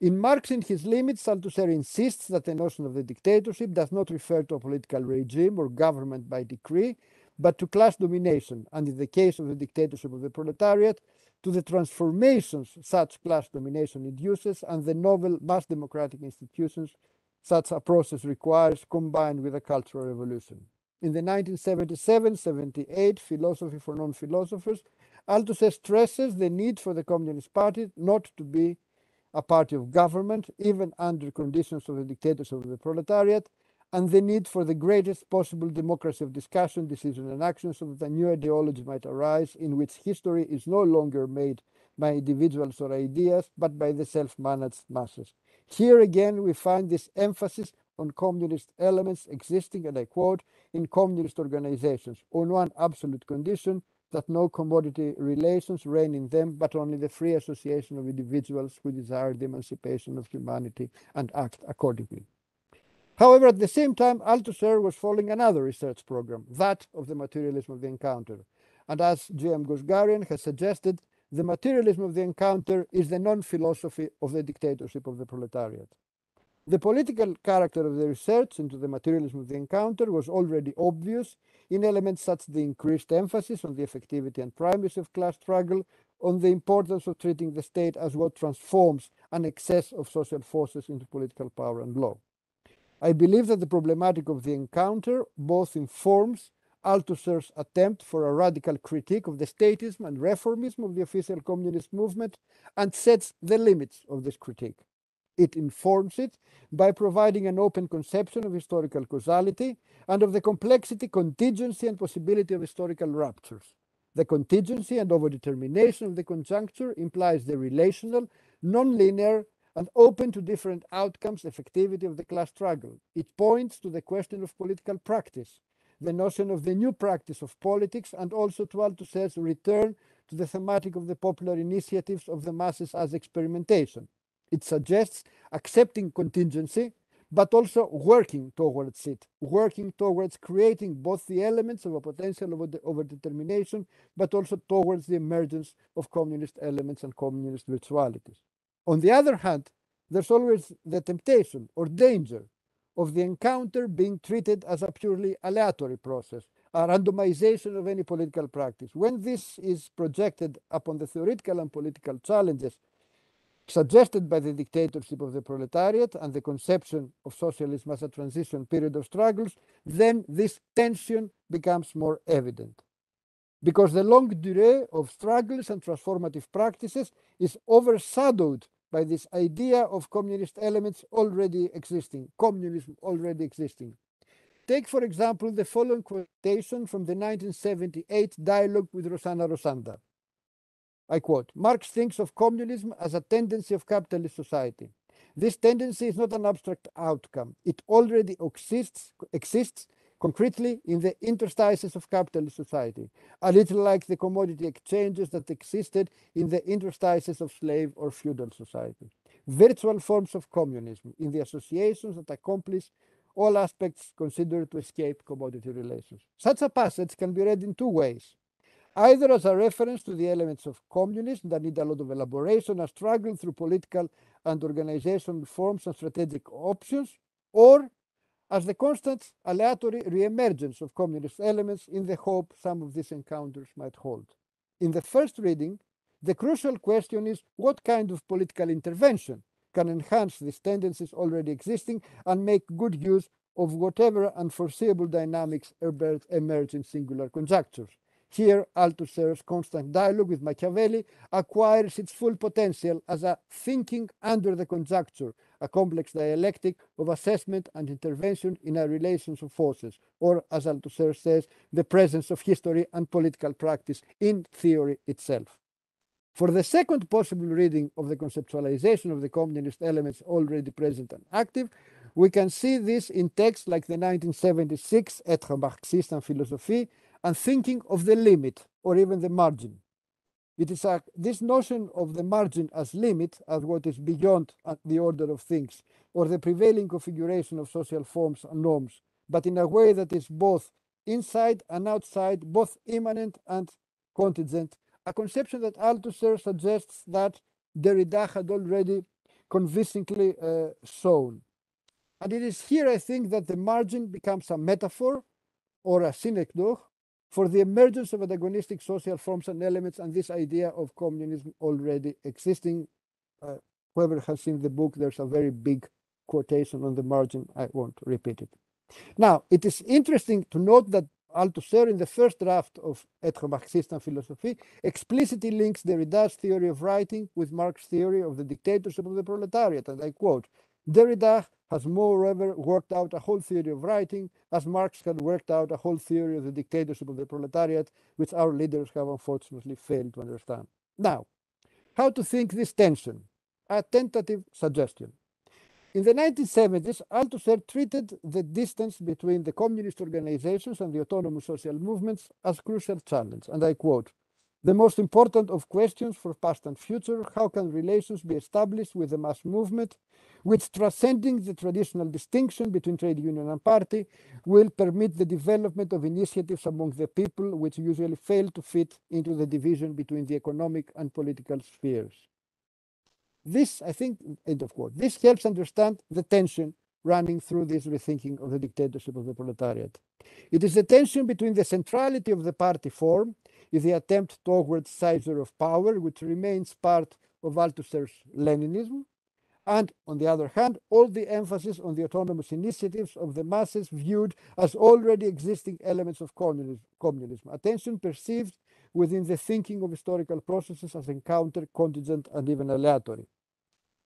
In Marx and his limits, Althusser insists that the notion of the dictatorship does not refer to a political regime or government by decree, but to class domination, and in the case of the dictatorship of the proletariat, to the transformations such class domination induces and the novel mass democratic institutions such a process requires combined with a cultural revolution. In the 1977-78 Philosophy for Non-Philosophers, Althusser stresses the need for the Communist Party not to be a party of government, even under conditions of the dictatorship of the proletariat, and the need for the greatest possible democracy of discussion, decision, and action so that a new ideology might arise in which history is no longer made by individuals or ideas, but by the self managed masses. Here again, we find this emphasis on communist elements existing, and I quote, in communist organizations, on one absolute condition that no commodity relations reign in them, but only the free association of individuals who desire the emancipation of humanity and act accordingly. However, at the same time, Althusser was following another research program, that of the materialism of the encounter. And as G.M. Gusgarian has suggested, the materialism of the encounter is the non-philosophy of the dictatorship of the proletariat. The political character of the research into the materialism of the encounter was already obvious in elements such as the increased emphasis on the effectivity and primacy of class struggle, on the importance of treating the state as what transforms an excess of social forces into political power and law. I believe that the problematic of the encounter both informs Althusser's attempt for a radical critique of the statism and reformism of the official communist movement and sets the limits of this critique. It informs it by providing an open conception of historical causality and of the complexity, contingency, and possibility of historical ruptures. The contingency and overdetermination of the conjuncture implies the relational, non-linear, and open to different outcomes the effectivity of the class struggle. It points to the question of political practice, the notion of the new practice of politics, and also to Althusser's return to the thematic of the popular initiatives of the masses as experimentation. It suggests accepting contingency, but also working towards it, working towards creating both the elements of a potential overdetermination, but also towards the emergence of communist elements and communist virtualities. On the other hand, there's always the temptation or danger of the encounter being treated as a purely aleatory process, a randomization of any political practice. When this is projected upon the theoretical and political challenges suggested by the dictatorship of the proletariat and the conception of socialism as a transition period of struggles, then this tension becomes more evident. Because the long durée of struggles and transformative practices is overshadowed by this idea of communist elements already existing, communism already existing. Take, for example, the following quotation from the 1978 dialogue with Rossana Rosanda. I quote, Marx thinks of communism as a tendency of capitalist society. This tendency is not an abstract outcome. It already exists, exists concretely in the interstices of capitalist society, a little like the commodity exchanges that existed in the interstices of slave or feudal society. Virtual forms of communism in the associations that accomplish all aspects considered to escape commodity relations. Such a passage can be read in two ways either as a reference to the elements of communism that need a lot of elaboration a struggle through political and organizational forms and strategic options, or as the constant aleatory re-emergence of communist elements in the hope some of these encounters might hold. In the first reading, the crucial question is what kind of political intervention can enhance these tendencies already existing and make good use of whatever unforeseeable dynamics emerge in singular conjunctures. Here, Althusser's constant dialogue with Machiavelli acquires its full potential as a thinking under the conjuncture, a complex dialectic of assessment and intervention in a relations of forces, or as Althusser says, the presence of history and political practice in theory itself. For the second possible reading of the conceptualization of the communist elements already present and active, we can see this in texts like the 1976 Être marxiste en philosophie and thinking of the limit or even the margin. It is a, this notion of the margin as limit, as what is beyond the order of things, or the prevailing configuration of social forms and norms, but in a way that is both inside and outside, both immanent and contingent, a conception that Althusser suggests that Derrida had already convincingly uh, shown. And it is here, I think, that the margin becomes a metaphor or a synecdoche for the emergence of antagonistic social forms and elements and this idea of communism already existing. Uh, whoever has seen the book, there's a very big quotation on the margin. I won't repeat it. Now, it is interesting to note that Althusser in the first draft of en Philosophie explicitly links Derrida's theory of writing with Marx's theory of the dictatorship of the proletariat. And I quote, Derrida has moreover worked out a whole theory of writing, as Marx had worked out a whole theory of the dictatorship of the proletariat, which our leaders have unfortunately failed to understand. Now, how to think this tension? A tentative suggestion. In the 1970s, Althusser treated the distance between the communist organizations and the autonomous social movements as crucial challenge. And I quote, the most important of questions for past and future, how can relations be established with the mass movement, which transcending the traditional distinction between trade union and party, will permit the development of initiatives among the people which usually fail to fit into the division between the economic and political spheres. This, I think, end of quote, this helps understand the tension running through this rethinking of the dictatorship of the proletariat. It is the tension between the centrality of the party form, is the attempt towards seizure of power, which remains part of Althusser's Leninism, and on the other hand, all the emphasis on the autonomous initiatives of the masses viewed as already existing elements of communism, attention perceived within the thinking of historical processes as encounter, contingent, and even aleatory.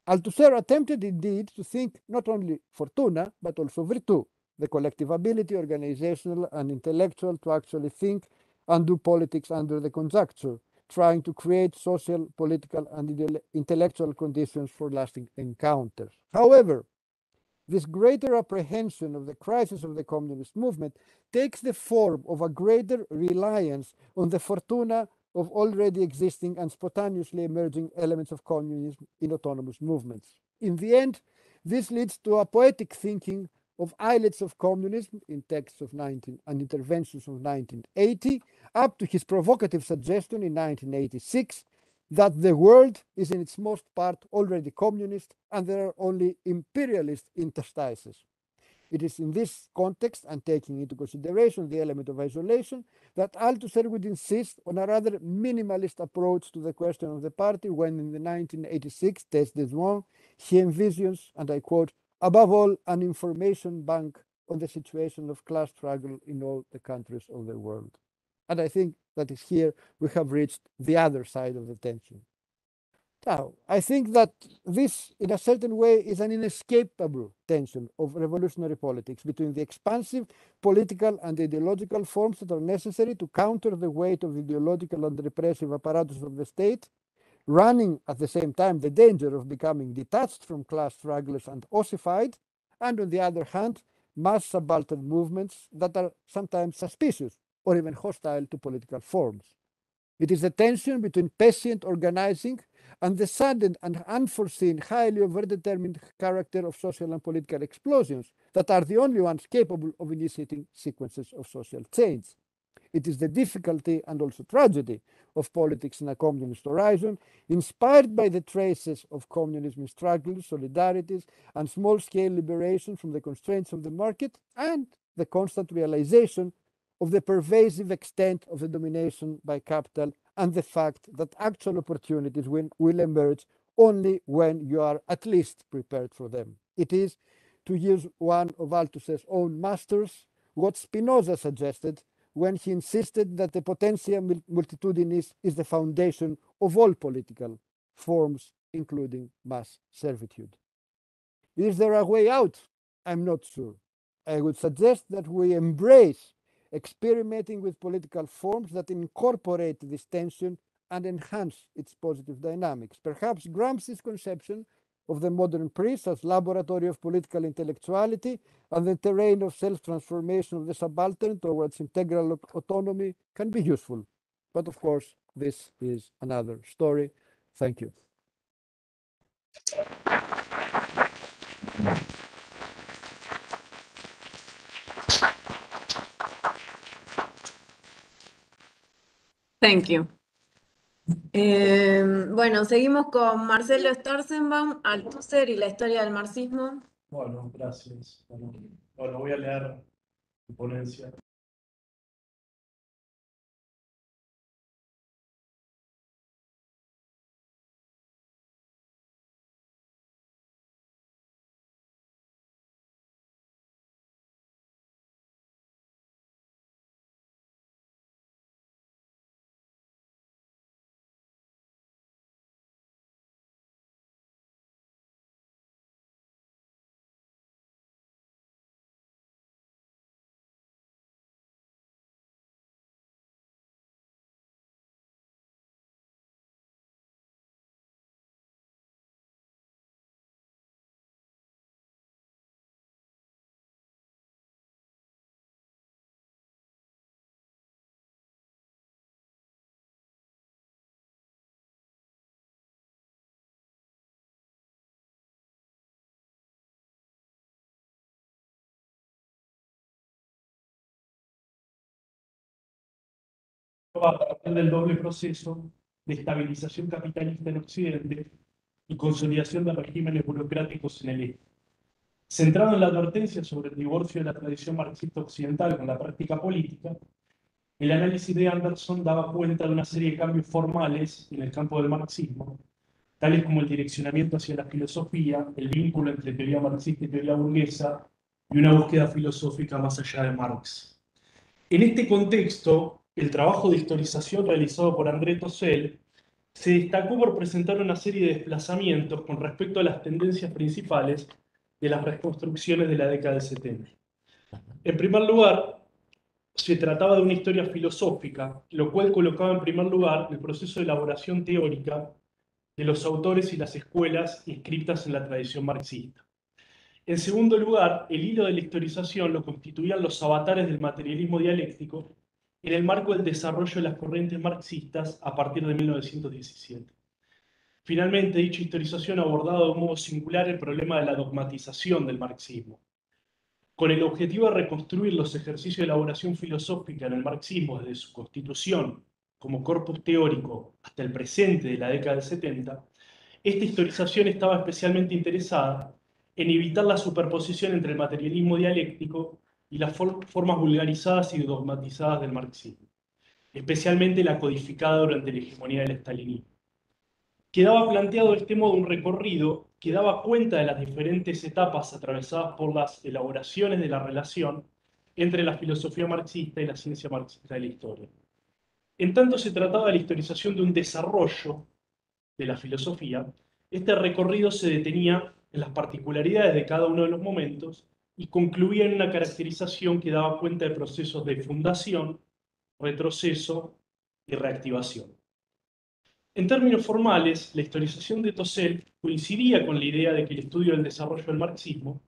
Althusser attempted indeed to think not only fortuna, but also virtu, the collective ability, organizational and intellectual, to actually think and do politics under the conjuncture, trying to create social, political, and intellectual conditions for lasting encounters. However, this greater apprehension of the crisis of the communist movement takes the form of a greater reliance on the fortuna of already existing and spontaneously emerging elements of communism in autonomous movements. In the end, this leads to a poetic thinking of islets of communism in texts of 19 and interventions of 1980, up to his provocative suggestion in 1986 that the world is in its most part already communist and there are only imperialist interstices. It is in this context and taking into consideration the element of isolation that Althusser would insist on a rather minimalist approach to the question of the party when in the 1986 test Lois he envisions, and I quote, above all, an information bank on the situation of class struggle in all the countries of the world. And I think that is here we have reached the other side of the tension. Now, I think that this, in a certain way, is an inescapable tension of revolutionary politics between the expansive political and ideological forms that are necessary to counter the weight of ideological and repressive apparatus of the state, running at the same time the danger of becoming detached from class struggles and ossified, and on the other hand, mass subaltern movements that are sometimes suspicious or even hostile to political forms. It is the tension between patient organizing and the sudden and unforeseen, highly overdetermined character of social and political explosions that are the only ones capable of initiating sequences of social change. It is the difficulty and also tragedy of politics in a communist horizon, inspired by the traces of communism struggles, solidarities, and small scale liberation from the constraints of the market, and the constant realization of the pervasive extent of the domination by capital and the fact that actual opportunities will, will emerge only when you are at least prepared for them. It is, to use one of Althusser's own masters, what Spinoza suggested when he insisted that the potentia multitudinis is the foundation of all political forms, including mass servitude. Is there a way out? I'm not sure. I would suggest that we embrace experimenting with political forms that incorporate this tension and enhance its positive dynamics. Perhaps Gramsci's conception of the modern priest as laboratory of political intellectuality and the terrain of self-transformation of the subaltern towards integral autonomy can be useful. But of course, this is another story. Thank you. Thank you. Eh, bueno, seguimos con Marcelo Starzenbaum, Althusser y la historia del marxismo. Bueno, gracias. Bueno, voy a leer ponencia. A partir del doble proceso de estabilización capitalista en Occidente y consolidación de regímenes burocráticos en el Este. Centrado en la advertencia sobre el divorcio de la tradición marxista occidental con la práctica política, el análisis de Anderson daba cuenta de una serie de cambios formales en el campo del marxismo, tales como el direccionamiento hacia la filosofía, el vínculo entre teoría marxista y teoría burguesa, y una búsqueda filosófica más allá de Marx. En este contexto, el trabajo de historización realizado por André Tossel se destacó por presentar una serie de desplazamientos con respecto a las tendencias principales de las reconstrucciones de la década del 70. En primer lugar, se trataba de una historia filosófica, lo cual colocaba en primer lugar el proceso de elaboración teórica de los autores y las escuelas inscritas en la tradición marxista. En segundo lugar, el hilo de la historización lo constituían los avatares del materialismo dialéctico en el marco del desarrollo de las corrientes marxistas a partir de 1917. Finalmente, dicha historización ha abordado de un modo singular el problema de la dogmatización del marxismo. Con el objetivo de reconstruir los ejercicios de elaboración filosófica en el marxismo desde su constitución como corpus teórico hasta el presente de la década del 70, esta historización estaba especialmente interesada en evitar la superposición entre el materialismo dialéctico y las formas vulgarizadas y dogmatizadas del marxismo, especialmente la codificada durante la hegemonía del estalinismo. Quedaba planteado de este modo un recorrido que daba cuenta de las diferentes etapas atravesadas por las elaboraciones de la relación entre la filosofía marxista y la ciencia marxista de la historia. En tanto se trataba de la historización de un desarrollo de la filosofía, este recorrido se detenía en las particularidades de cada uno de los momentos y concluía en una caracterización que daba cuenta de procesos de fundación, retroceso y reactivación. En términos formales, la historización de Tossel coincidía con la idea de que el estudio del desarrollo del marxismo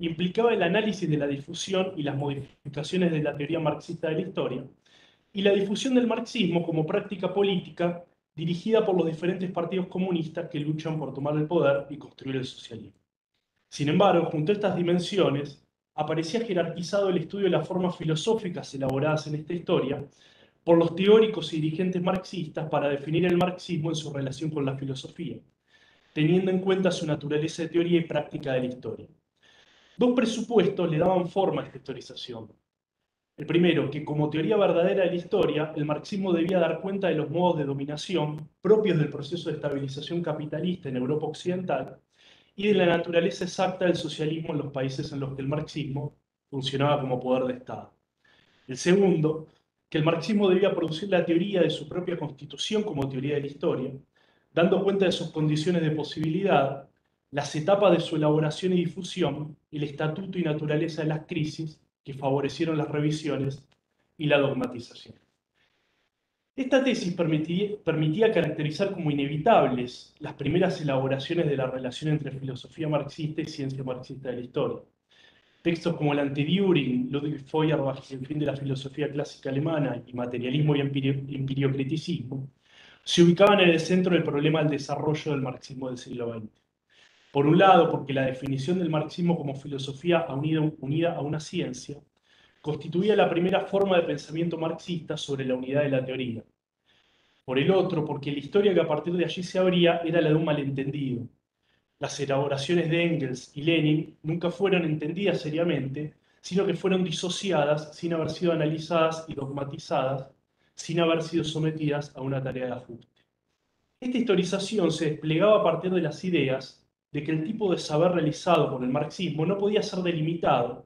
implicaba el análisis de la difusión y las modificaciones de la teoría marxista de la historia, y la difusión del marxismo como práctica política dirigida por los diferentes partidos comunistas que luchan por tomar el poder y construir el socialismo. Sin embargo, junto a estas dimensiones, aparecía jerarquizado el estudio de las formas filosóficas elaboradas en esta historia por los teóricos y dirigentes marxistas para definir el marxismo en su relación con la filosofía, teniendo en cuenta su naturaleza de teoría y práctica de la historia. Dos presupuestos le daban forma a esta historización. El primero, que como teoría verdadera de la historia, el marxismo debía dar cuenta de los modos de dominación propios del proceso de estabilización capitalista en Europa Occidental y de la naturaleza exacta del socialismo en los países en los que el marxismo funcionaba como poder de Estado. El segundo, que el marxismo debía producir la teoría de su propia constitución como teoría de la historia, dando cuenta de sus condiciones de posibilidad, las etapas de su elaboración y difusión, el estatuto y naturaleza de las crisis, que favorecieron las revisiones y la dogmatización. Esta tesis permitía, caracterizar como inevitables las primeras elaboraciones de la relación entre filosofía marxista y ciencia marxista de la historia. Textos como el Antediuring, Ludwig Feuerbach y el fin de la filosofía clásica alemana y materialismo y empiriocriticismo se ubicaban en el centro del problema del desarrollo del marxismo del siglo XX. Por un lado, porque la definición del marxismo como filosofía unida, a una ciencia constituía la primera forma de pensamiento marxista sobre la unidad de la teoría. Por el otro, porque la historia que a partir de allí se abría era la de un malentendido. Las elaboraciones de Engels y Lenin nunca fueron entendidas seriamente, sino que fueron disociadas sin haber sido analizadas y dogmatizadas, sin haber sido sometidas a una tarea de ajuste. Esta historización se desplegaba a partir de las ideas de que el tipo de saber realizado por el marxismo no podía ser delimitado,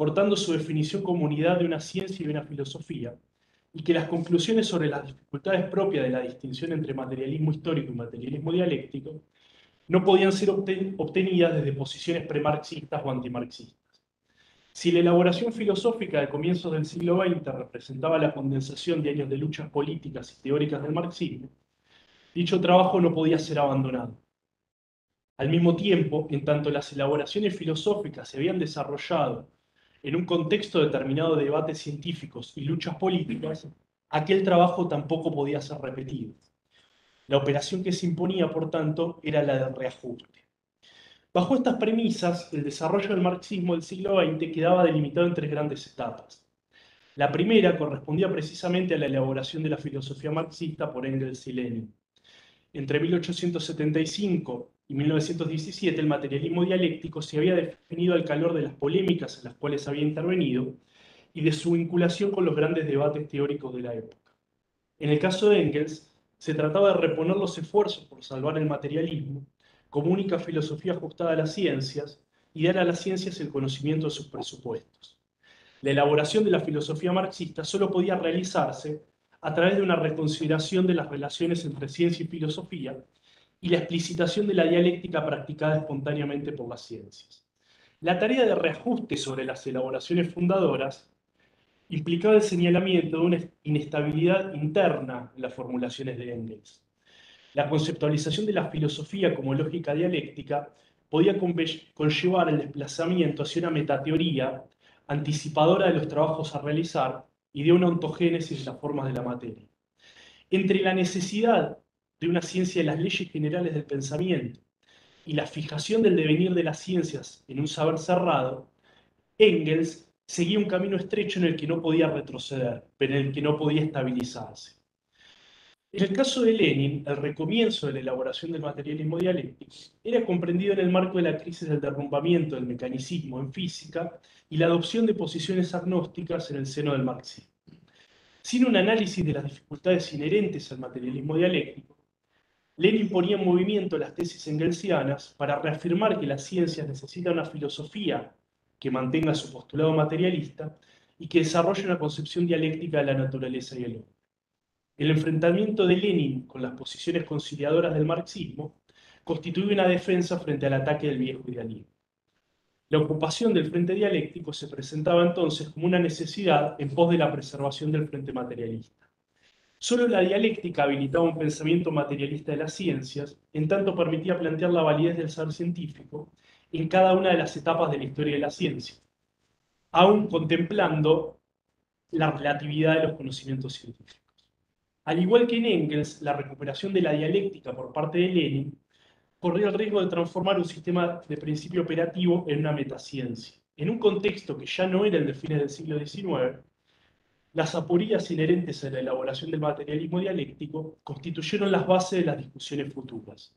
cortando su definición como unidad de una ciencia y de una filosofía, y que las conclusiones sobre las dificultades propias de la distinción entre materialismo histórico y materialismo dialéctico no podían ser obtenidas desde posiciones premarxistas o antimarxistas. Si la elaboración filosófica de comienzos del siglo XX representaba la condensación de años de luchas políticas y teóricas del marxismo, dicho trabajo no podía ser abandonado. Al mismo tiempo, en tanto las elaboraciones filosóficas se habían desarrollado en un contexto determinado de debates científicos y luchas políticas, aquel trabajo tampoco podía ser repetido. La operación que se imponía, por tanto, era la del reajuste. Bajo estas premisas, el desarrollo del marxismo del siglo XX quedaba delimitado en tres grandes etapas. La primera correspondía precisamente a la elaboración de la filosofía marxista por Engels y Lenin. Entre 1875 y 1917 el materialismo dialéctico se había definido al calor de las polémicas en las cuales había intervenido y de su vinculación con los grandes debates teóricos de la época. En el caso de Engels, se trataba de reponer los esfuerzos por salvar el materialismo como única filosofía ajustada a las ciencias y dar a las ciencias el conocimiento de sus presupuestos. La elaboración de la filosofía marxista solo podía realizarse a través de una reconsideración de las relaciones entre ciencia y filosofía y la explicitación de la dialéctica practicada espontáneamente por las ciencias. La tarea de reajuste sobre las elaboraciones fundadoras implicaba el señalamiento de una inestabilidad interna en las formulaciones de Engels. La conceptualización de la filosofía como lógica dialéctica podía conllevar el desplazamiento hacia una metateoría anticipadora de los trabajos a realizar y de una ontogénesis de las formas de la materia. Entre la necesidad de una ciencia de las leyes generales del pensamiento y la fijación del devenir de las ciencias en un saber cerrado, Engels seguía un camino estrecho en el que no podía retroceder, pero en el que no podía estabilizarse. En el caso de Lenin, el recomienzo de la elaboración del materialismo dialéctico era comprendido en el marco de la crisis del derrumbamiento del mecanicismo en física y la adopción de posiciones agnósticas en el seno del marxismo. Sin un análisis de las dificultades inherentes al materialismo dialéctico, Lenin ponía en movimiento las tesis engelsianas para reafirmar que las ciencias necesitan una filosofía que mantenga su postulado materialista y que desarrolle una concepción dialéctica de la naturaleza y el hombre. El enfrentamiento de Lenin con las posiciones conciliadoras del marxismo constituye una defensa frente al ataque del viejo idealismo. La ocupación del frente dialéctico se presentaba entonces como una necesidad en pos de la preservación del frente materialista. Solo la dialéctica habilitaba un pensamiento materialista de las ciencias, en tanto permitía plantear la validez del saber científico en cada una de las etapas de la historia de la ciencia, aún contemplando la relatividad de los conocimientos científicos. Al igual que en Engels, la recuperación de la dialéctica por parte de Lenin corría el riesgo de transformar un sistema de principio operativo en una metaciencia. En un contexto que ya no era el de fines del siglo XIX, las aporías inherentes a la elaboración del materialismo dialéctico constituyeron las bases de las discusiones futuras.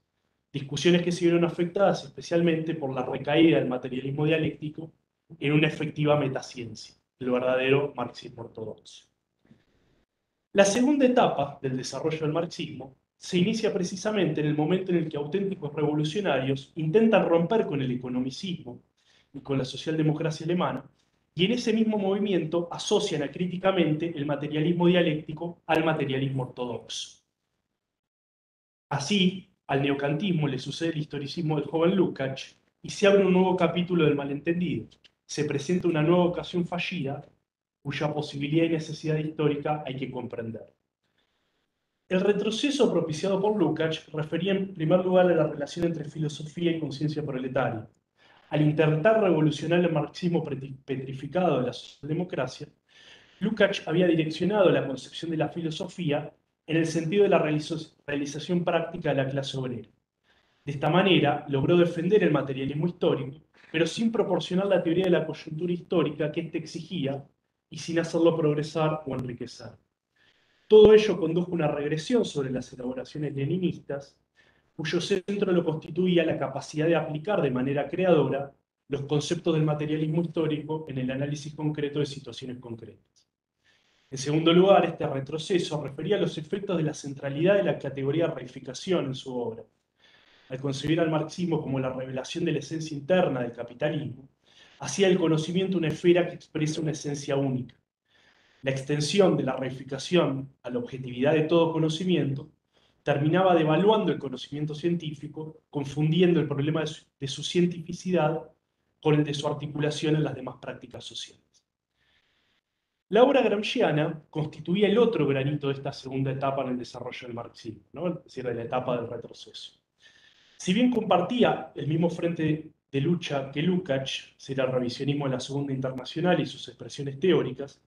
Discusiones que se vieron afectadas especialmente por la recaída del materialismo dialéctico en una efectiva metaciencia, el verdadero marxismo ortodoxo. La segunda etapa del desarrollo del marxismo se inicia precisamente en el momento en el que auténticos revolucionarios intentan romper con el economicismo y con la socialdemocracia alemana, y en ese mismo movimiento asocian acríticamente el materialismo dialéctico al materialismo ortodoxo. Así, al neocantismo le sucede el historicismo del joven Lukács y se abre un nuevo capítulo del malentendido. Se presenta una nueva ocasión fallida cuya posibilidad y necesidad histórica hay que comprender. El retroceso propiciado por Lukács refería en primer lugar a la relación entre filosofía y conciencia proletaria. Al intentar revolucionar el marxismo petrificado de la socialdemocracia, Lukács había direccionado la concepción de la filosofía en el sentido de la realización práctica de la clase obrera. De esta manera, logró defender el materialismo histórico, pero sin proporcionar la teoría de la coyuntura histórica que éste exigía y sin hacerlo progresar o enriquecer. Todo ello condujo a una regresión sobre las elaboraciones leninistas, cuyo centro lo constituía la capacidad de aplicar de manera creadora los conceptos del materialismo histórico en el análisis concreto de situaciones concretas. En segundo lugar, este retroceso refería a los efectos de la centralidad de la categoría reificación en su obra. Al concebir al marxismo como la revelación de la esencia interna del capitalismo, hacía el conocimiento una esfera que expresa una esencia única. La extensión de la reificación a la objetividad de todo conocimiento terminaba devaluando el conocimiento científico, confundiendo el problema de su, cientificidad con el de su articulación en las demás prácticas sociales. La obra gramsciana constituía el otro granito de esta segunda etapa en el desarrollo del marxismo, ¿no? es decir, de la etapa del retroceso. Si bien compartía el mismo frente de lucha que Lukács, será el revisionismo de la Segunda Internacional y sus expresiones teóricas,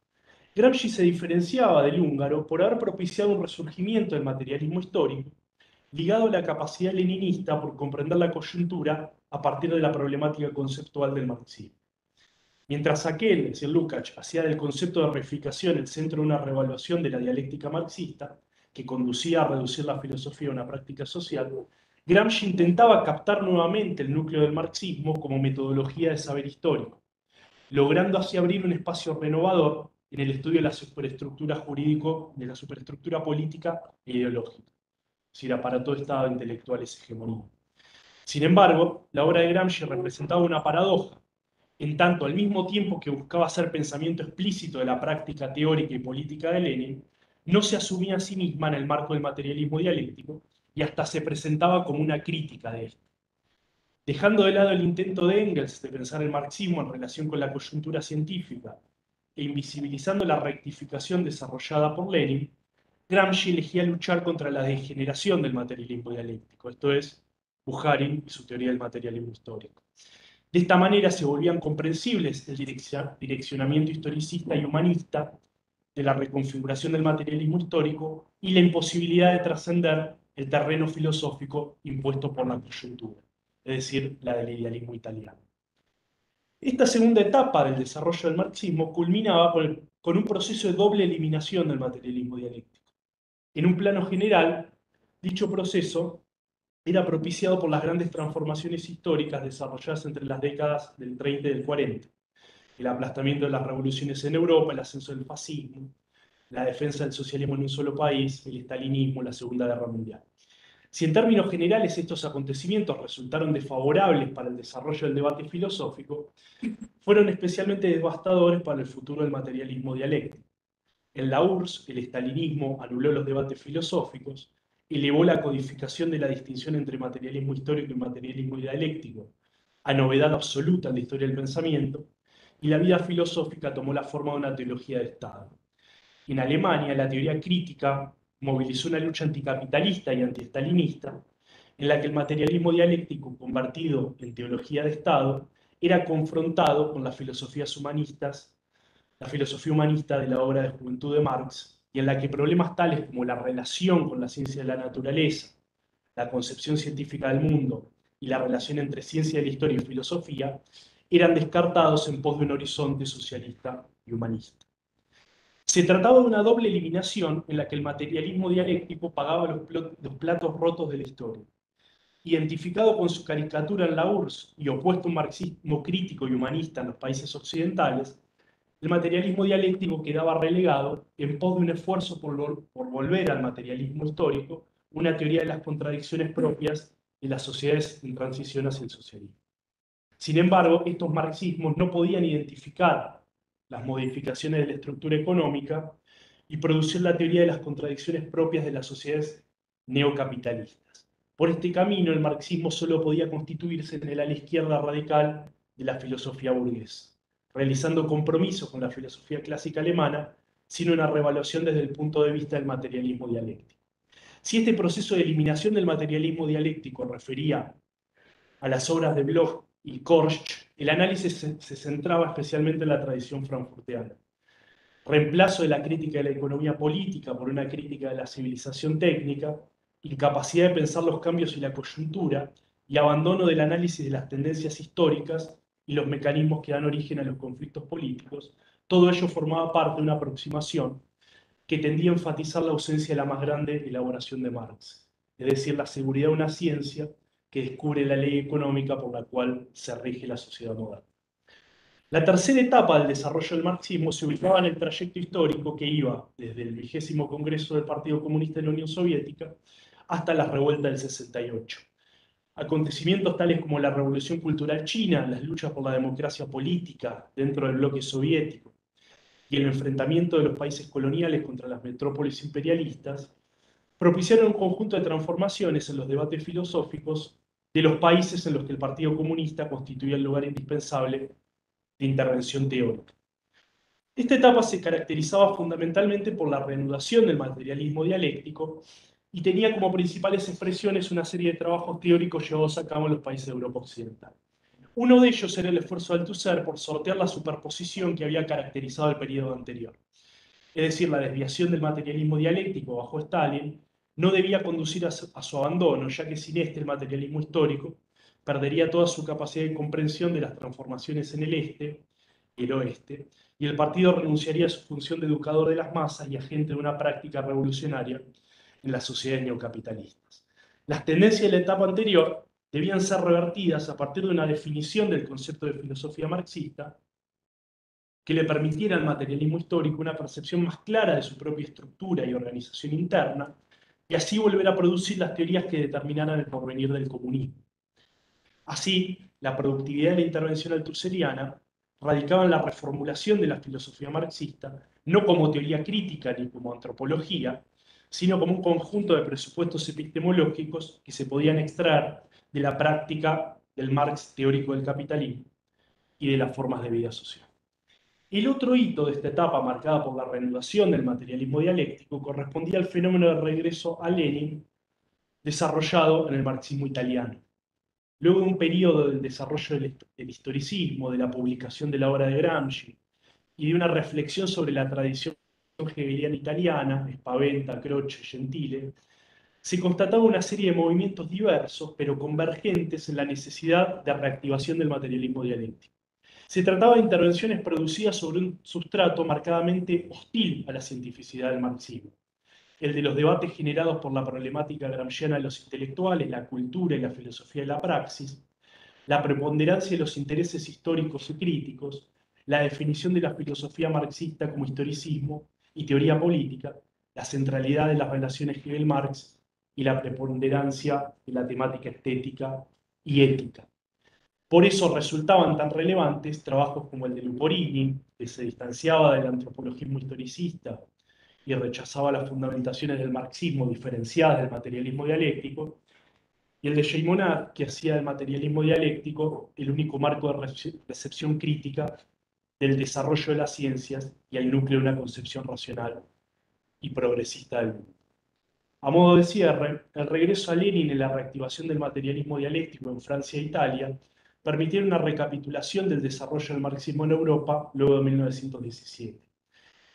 Gramsci se diferenciaba del húngaro por haber propiciado un resurgimiento del materialismo histórico, ligado a la capacidad leninista por comprender la coyuntura a partir de la problemática conceptual del marxismo. Mientras aquel, es decir, Lukács, hacía del concepto de reificación el centro de una revaluación de la dialéctica marxista, que conducía a reducir la filosofía a una práctica social, Gramsci intentaba captar nuevamente el núcleo del marxismo como metodología de saber histórico, logrando así abrir un espacio renovador en el estudio de la superestructura jurídico, de la superestructura política e ideológica, es decir, para todo Estado intelectual es hegemonía. Sin embargo, la obra de Gramsci representaba una paradoja, en tanto al mismo tiempo que buscaba hacer pensamiento explícito de la práctica teórica y política de Lenin, no se asumía a sí misma en el marco del materialismo dialéctico, y hasta se presentaba como una crítica de esto. Dejando de lado el intento de Engels de pensar el marxismo en relación con la coyuntura científica e invisibilizando la rectificación desarrollada por Lenin, Gramsci elegía luchar contra la degeneración del materialismo dialéctico, esto es, Bukharin y su teoría del materialismo histórico. De esta manera se volvían comprensibles el direccionamiento historicista y humanista de la reconfiguración del materialismo histórico y la imposibilidad de trascender el terreno filosófico impuesto por la coyuntura, es decir, la del idealismo italiano. Esta segunda etapa del desarrollo del marxismo culminaba con, un proceso de doble eliminación del materialismo dialéctico. En un plano general, dicho proceso era propiciado por las grandes transformaciones históricas desarrolladas entre las décadas del 30 y del 40. El aplastamiento de las revoluciones en Europa, el ascenso del fascismo, la defensa del socialismo en un solo país, el estalinismo, la Segunda Guerra Mundial. Si en términos generales estos acontecimientos resultaron desfavorables para el desarrollo del debate filosófico, fueron especialmente devastadores para el futuro del materialismo dialéctico. En la URSS, el estalinismo anuló los debates filosóficos, elevó la codificación de la distinción entre materialismo histórico y materialismo dialéctico a novedad absoluta en la historia del pensamiento, y la vida filosófica tomó la forma de una teología de Estado. En Alemania, la teoría crítica movilizó una lucha anticapitalista y antiestalinista, en la que el materialismo dialéctico convertido en teología de Estado era confrontado con las filosofías humanistas, la filosofía humanista de la obra de juventud de Marx, y en la que problemas tales como la relación con la ciencia de la naturaleza, la concepción científica del mundo y la relación entre ciencia de la historia y filosofía eran descartados en pos de un horizonte socialista y humanista. Se trataba de una doble eliminación en la que el materialismo dialéctico pagaba los, platos rotos de la historia. Identificado con su caricatura en la URSS y opuesto a un marxismo crítico y humanista en los países occidentales, el materialismo dialéctico quedaba relegado en pos de un esfuerzo por, por volver al materialismo histórico, una teoría de las contradicciones propias de las sociedades en transición hacia el socialismo. Sin embargo, estos marxismos no podían identificar las modificaciones de la estructura económica y producir la teoría de las contradicciones propias de las sociedades neocapitalistas. Por este camino, el marxismo solo podía constituirse en el ala izquierda radical de la filosofía burguesa, realizando compromisos con la filosofía clásica alemana, sino una revaluación desde el punto de vista del materialismo dialéctico. Si este proceso de eliminación del materialismo dialéctico refería a las obras de Bloch y Korsch, el análisis se, centraba especialmente en la tradición frankfurtiana. Reemplazo de la crítica de la economía política por una crítica de la civilización técnica, incapacidad de pensar los cambios y la coyuntura, y abandono del análisis de las tendencias históricas y los mecanismos que dan origen a los conflictos políticos, todo ello formaba parte de una aproximación que tendía a enfatizar la ausencia de la más grande elaboración de Marx, es decir, la seguridad de una ciencia que descubre la ley económica por la cual se rige la sociedad moderna. La tercera etapa del desarrollo del marxismo se ubicaba en el trayecto histórico que iba desde el vigésimo Congreso del Partido Comunista de la Unión Soviética hasta la revuelta del 68. Acontecimientos tales como la Revolución Cultural China, las luchas por la democracia política dentro del bloque soviético y el enfrentamiento de los países coloniales contra las metrópolis imperialistas, propiciaron un conjunto de transformaciones en los debates filosóficos de los países en los que el Partido Comunista constituía el lugar indispensable de intervención teórica. Esta etapa se caracterizaba fundamentalmente por la reanudación del materialismo dialéctico y tenía como principales expresiones una serie de trabajos teóricos llevados a cabo en los países de Europa Occidental. Uno de ellos era el esfuerzo de Althusser por sortear la superposición que había caracterizado el periodo anterior, es decir, la desviación del materialismo dialéctico bajo Stalin no debía conducir a su, abandono, ya que sin este el materialismo histórico perdería toda su capacidad de comprensión de las transformaciones en el este y el oeste, y el partido renunciaría a su función de educador de las masas y agente de una práctica revolucionaria en las sociedades neocapitalistas. Las tendencias de la etapa anterior debían ser revertidas a partir de una definición del concepto de filosofía marxista que le permitiera al materialismo histórico una percepción más clara de su propia estructura y organización interna, y así volver a producir las teorías que determinaran el porvenir del comunismo. Así, la productividad de la intervención altuseriana radicaba en la reformulación de la filosofía marxista, no como teoría crítica ni como antropología, sino como un conjunto de presupuestos epistemológicos que se podían extraer de la práctica del Marx teórico del capitalismo y de las formas de vida social. El otro hito de esta etapa, marcada por la renovación del materialismo dialéctico, correspondía al fenómeno de regreso a Lenin desarrollado en el marxismo italiano. Luego de un periodo del desarrollo del, historicismo, de la publicación de la obra de Gramsci y de una reflexión sobre la tradición hegeliana italiana, Spaventa, Croce, Gentile, se constataba una serie de movimientos diversos, pero convergentes en la necesidad de reactivación del materialismo dialéctico. Se trataba de intervenciones producidas sobre un sustrato marcadamente hostil a la cientificidad del marxismo, el de los debates generados por la problemática gramsciana de los intelectuales, la cultura y la filosofía de la praxis, la preponderancia de los intereses históricos y críticos, la definición de la filosofía marxista como historicismo y teoría política, la centralidad de las relaciones Hegel-Marx y la preponderancia de la temática estética y ética. Por eso resultaban tan relevantes trabajos como el de Luporini, que se distanciaba del antropologismo historicista y rechazaba las fundamentaciones del marxismo diferenciadas del materialismo dialéctico, y el de Jay que hacía del materialismo dialéctico el único marco de recepción crítica del desarrollo de las ciencias y el núcleo de una concepción racional y progresista del mundo. A modo de cierre, el regreso a Lenin y la reactivación del materialismo dialéctico en Francia e Italia permitieron una recapitulación del desarrollo del marxismo en Europa luego de 1917.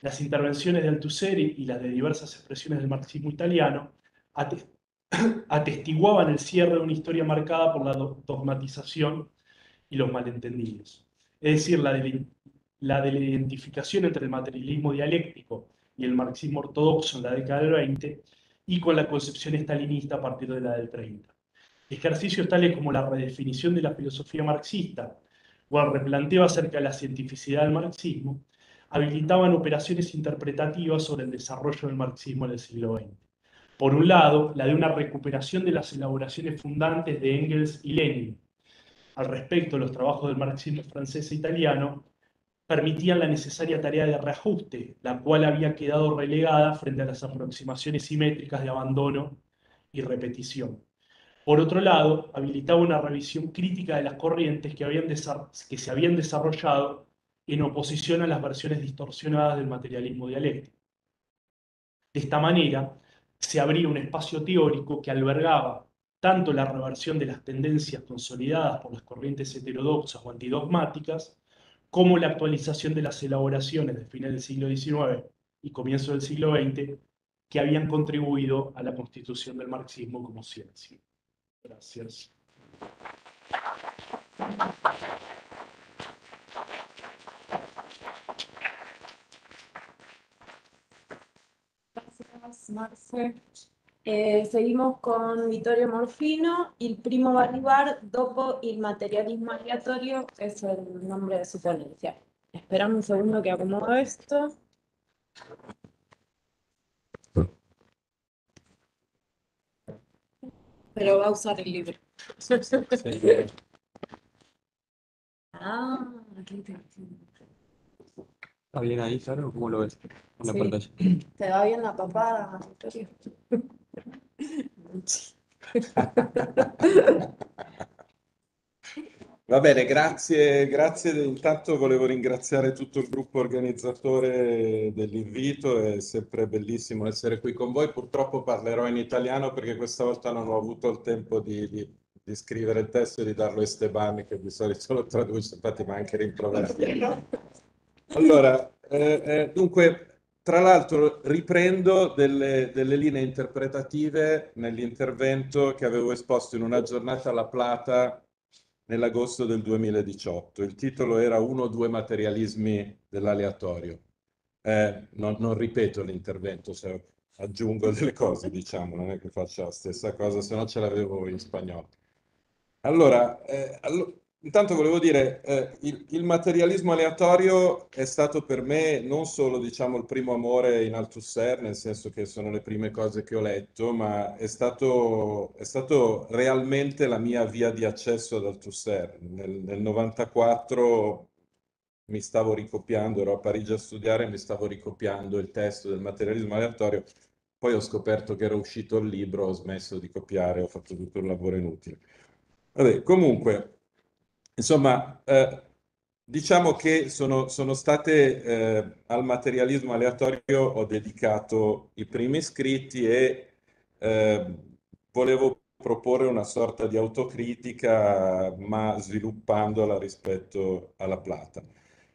Las intervenciones de Althusser y las de diversas expresiones del marxismo italiano atestiguaban el cierre de una historia marcada por la dogmatización y los malentendidos. Es decir, la de, la de la identificación entre el materialismo dialéctico y el marxismo ortodoxo en la década del 20 y con la concepción estalinista a partir de la del 30. Ejercicios tales como la redefinición de la filosofía marxista o el replanteo acerca de la cientificidad del marxismo habilitaban operaciones interpretativas sobre el desarrollo del marxismo en el siglo XX. Por un lado, la de una recuperación de las elaboraciones fundantes de Engels y Lenin. Al respecto, los trabajos del marxismo francés e italiano permitían la necesaria tarea de reajuste, la cual había quedado relegada frente a las aproximaciones simétricas de abandono y repetición. Por otro lado, habilitaba una revisión crítica de las corrientes que, habían que se habían desarrollado en oposición a las versiones distorsionadas del materialismo dialéctico. De esta manera, se abría un espacio teórico que albergaba tanto la reversión de las tendencias consolidadas por las corrientes heterodoxas o antidogmáticas, como la actualización de las elaboraciones de final del siglo XIX y comienzo del siglo XX que habían contribuido a la constitución del marxismo como ciencia. Gracias. Gracias, Marce. Eh, seguimos con Vittorio Morfino, Il primo a arrivar dopo il materialismo aleatorio, es el nombre de su ponencia. Esperamos un segundo que acomodo esto. Pero va a usar el libro. ah, qué ¿Está bien ahí, Sara, cómo lo ves? En la ¿Te va bien la papada, Victoria? Va bene, grazie, grazie. Intanto volevo ringraziare tutto il gruppo organizzatore dell'invito, è sempre bellissimo essere qui con voi. Purtroppo parlerò in italiano perché questa volta non ho avuto il tempo di, di, di scrivere il testo e di darlo a Esteban che di solito lo traduce, infatti mi ha anche rimproverato. Allora, eh, eh, dunque, tra l'altro riprendo delle, delle linee interpretative nell'intervento che avevo esposto in una giornata alla Plata nell'agosto del 2018. Il titolo era Uno o due materialismi dell'aleatorio. Eh, non, non, ripeto l'intervento, se aggiungo delle cose, diciamo, non è che faccia la stessa cosa, se no ce l'avevo in spagnolo. Allora, eh, allo Intanto volevo dire, eh, il, il, materialismo aleatorio è stato per me non solo, diciamo, il primo amore in Althusser, nel senso che sono le prime cose che ho letto, ma è stato, è stato realmente la mia via di accesso ad Althusser. Nel, nel 94 mi stavo ricopiando, ero a Parigi a studiare, mi stavo ricopiando il testo del materialismo aleatorio, poi ho scoperto che era uscito il libro, ho smesso di copiare, ho fatto tutto un lavoro inutile. Vabbè, comunque, Insomma, eh, diciamo che sono, sono state eh, al materialismo aleatorio ho dedicato i primi scritti e eh, volevo proporre una sorta di autocritica, ma sviluppandola rispetto alla Plata.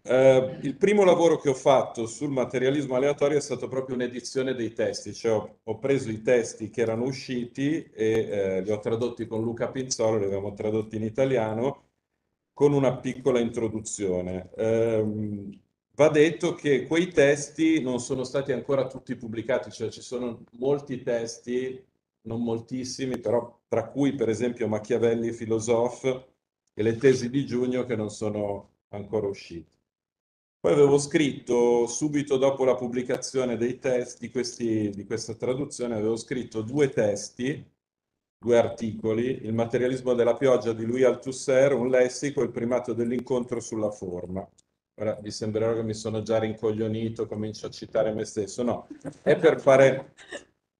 Uh, il primo lavoro che ho fatto sul materialismo aleatorio è stato proprio un'edizione dei testi, cioè ho, ho, preso i testi che erano usciti e eh, li ho tradotti con Luca Pinzolo, li abbiamo tradotti in italiano con una piccola introduzione. Eh, va detto che quei testi non sono stati ancora tutti pubblicati, cioè ci sono molti testi, non moltissimi, però tra cui per esempio Machiavelli Philosophe e le tesi di giugno che non sono ancora usciti. Poi avevo scritto subito dopo la pubblicazione dei testi questi, di questa traduzione, avevo scritto due testi due articoli, Il materialismo della pioggia di Louis Althusser, un lessico, Il primato dell'incontro sulla forma. Ora vi sembrerà che mi sono già rincoglionito, comincio a citare me stesso. No, è per fare,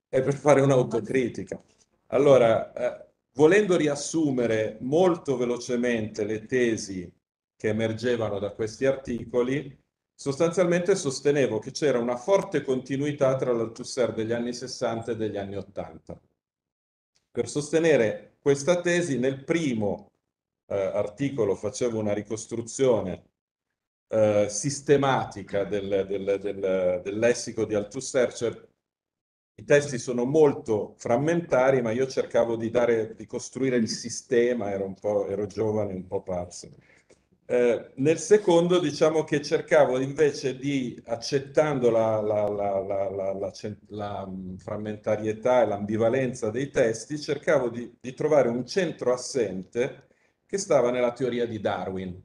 è per fare un'autocritica. Allora, eh, volendo riassumere molto velocemente le tesi che emergevano da questi articoli, sostanzialmente sostenevo che c'era una forte continuità tra l'Althusser degli anni 60 e degli anni 80. Per sostenere questa tesi, nel primo eh, articolo facevo una ricostruzione eh, sistematica del, del, del, del, lessico di Althusser, cioè i testi sono molto frammentari, ma io cercavo di, dare, di costruire il sistema, ero, ero giovane, un po' pazzo. Eh, nel secondo diciamo che cercavo invece di, accettando la, la, la, la mm, frammentarietà e l'ambivalenza dei testi, cercavo di, di, trovare un centro assente che stava nella teoria di Darwin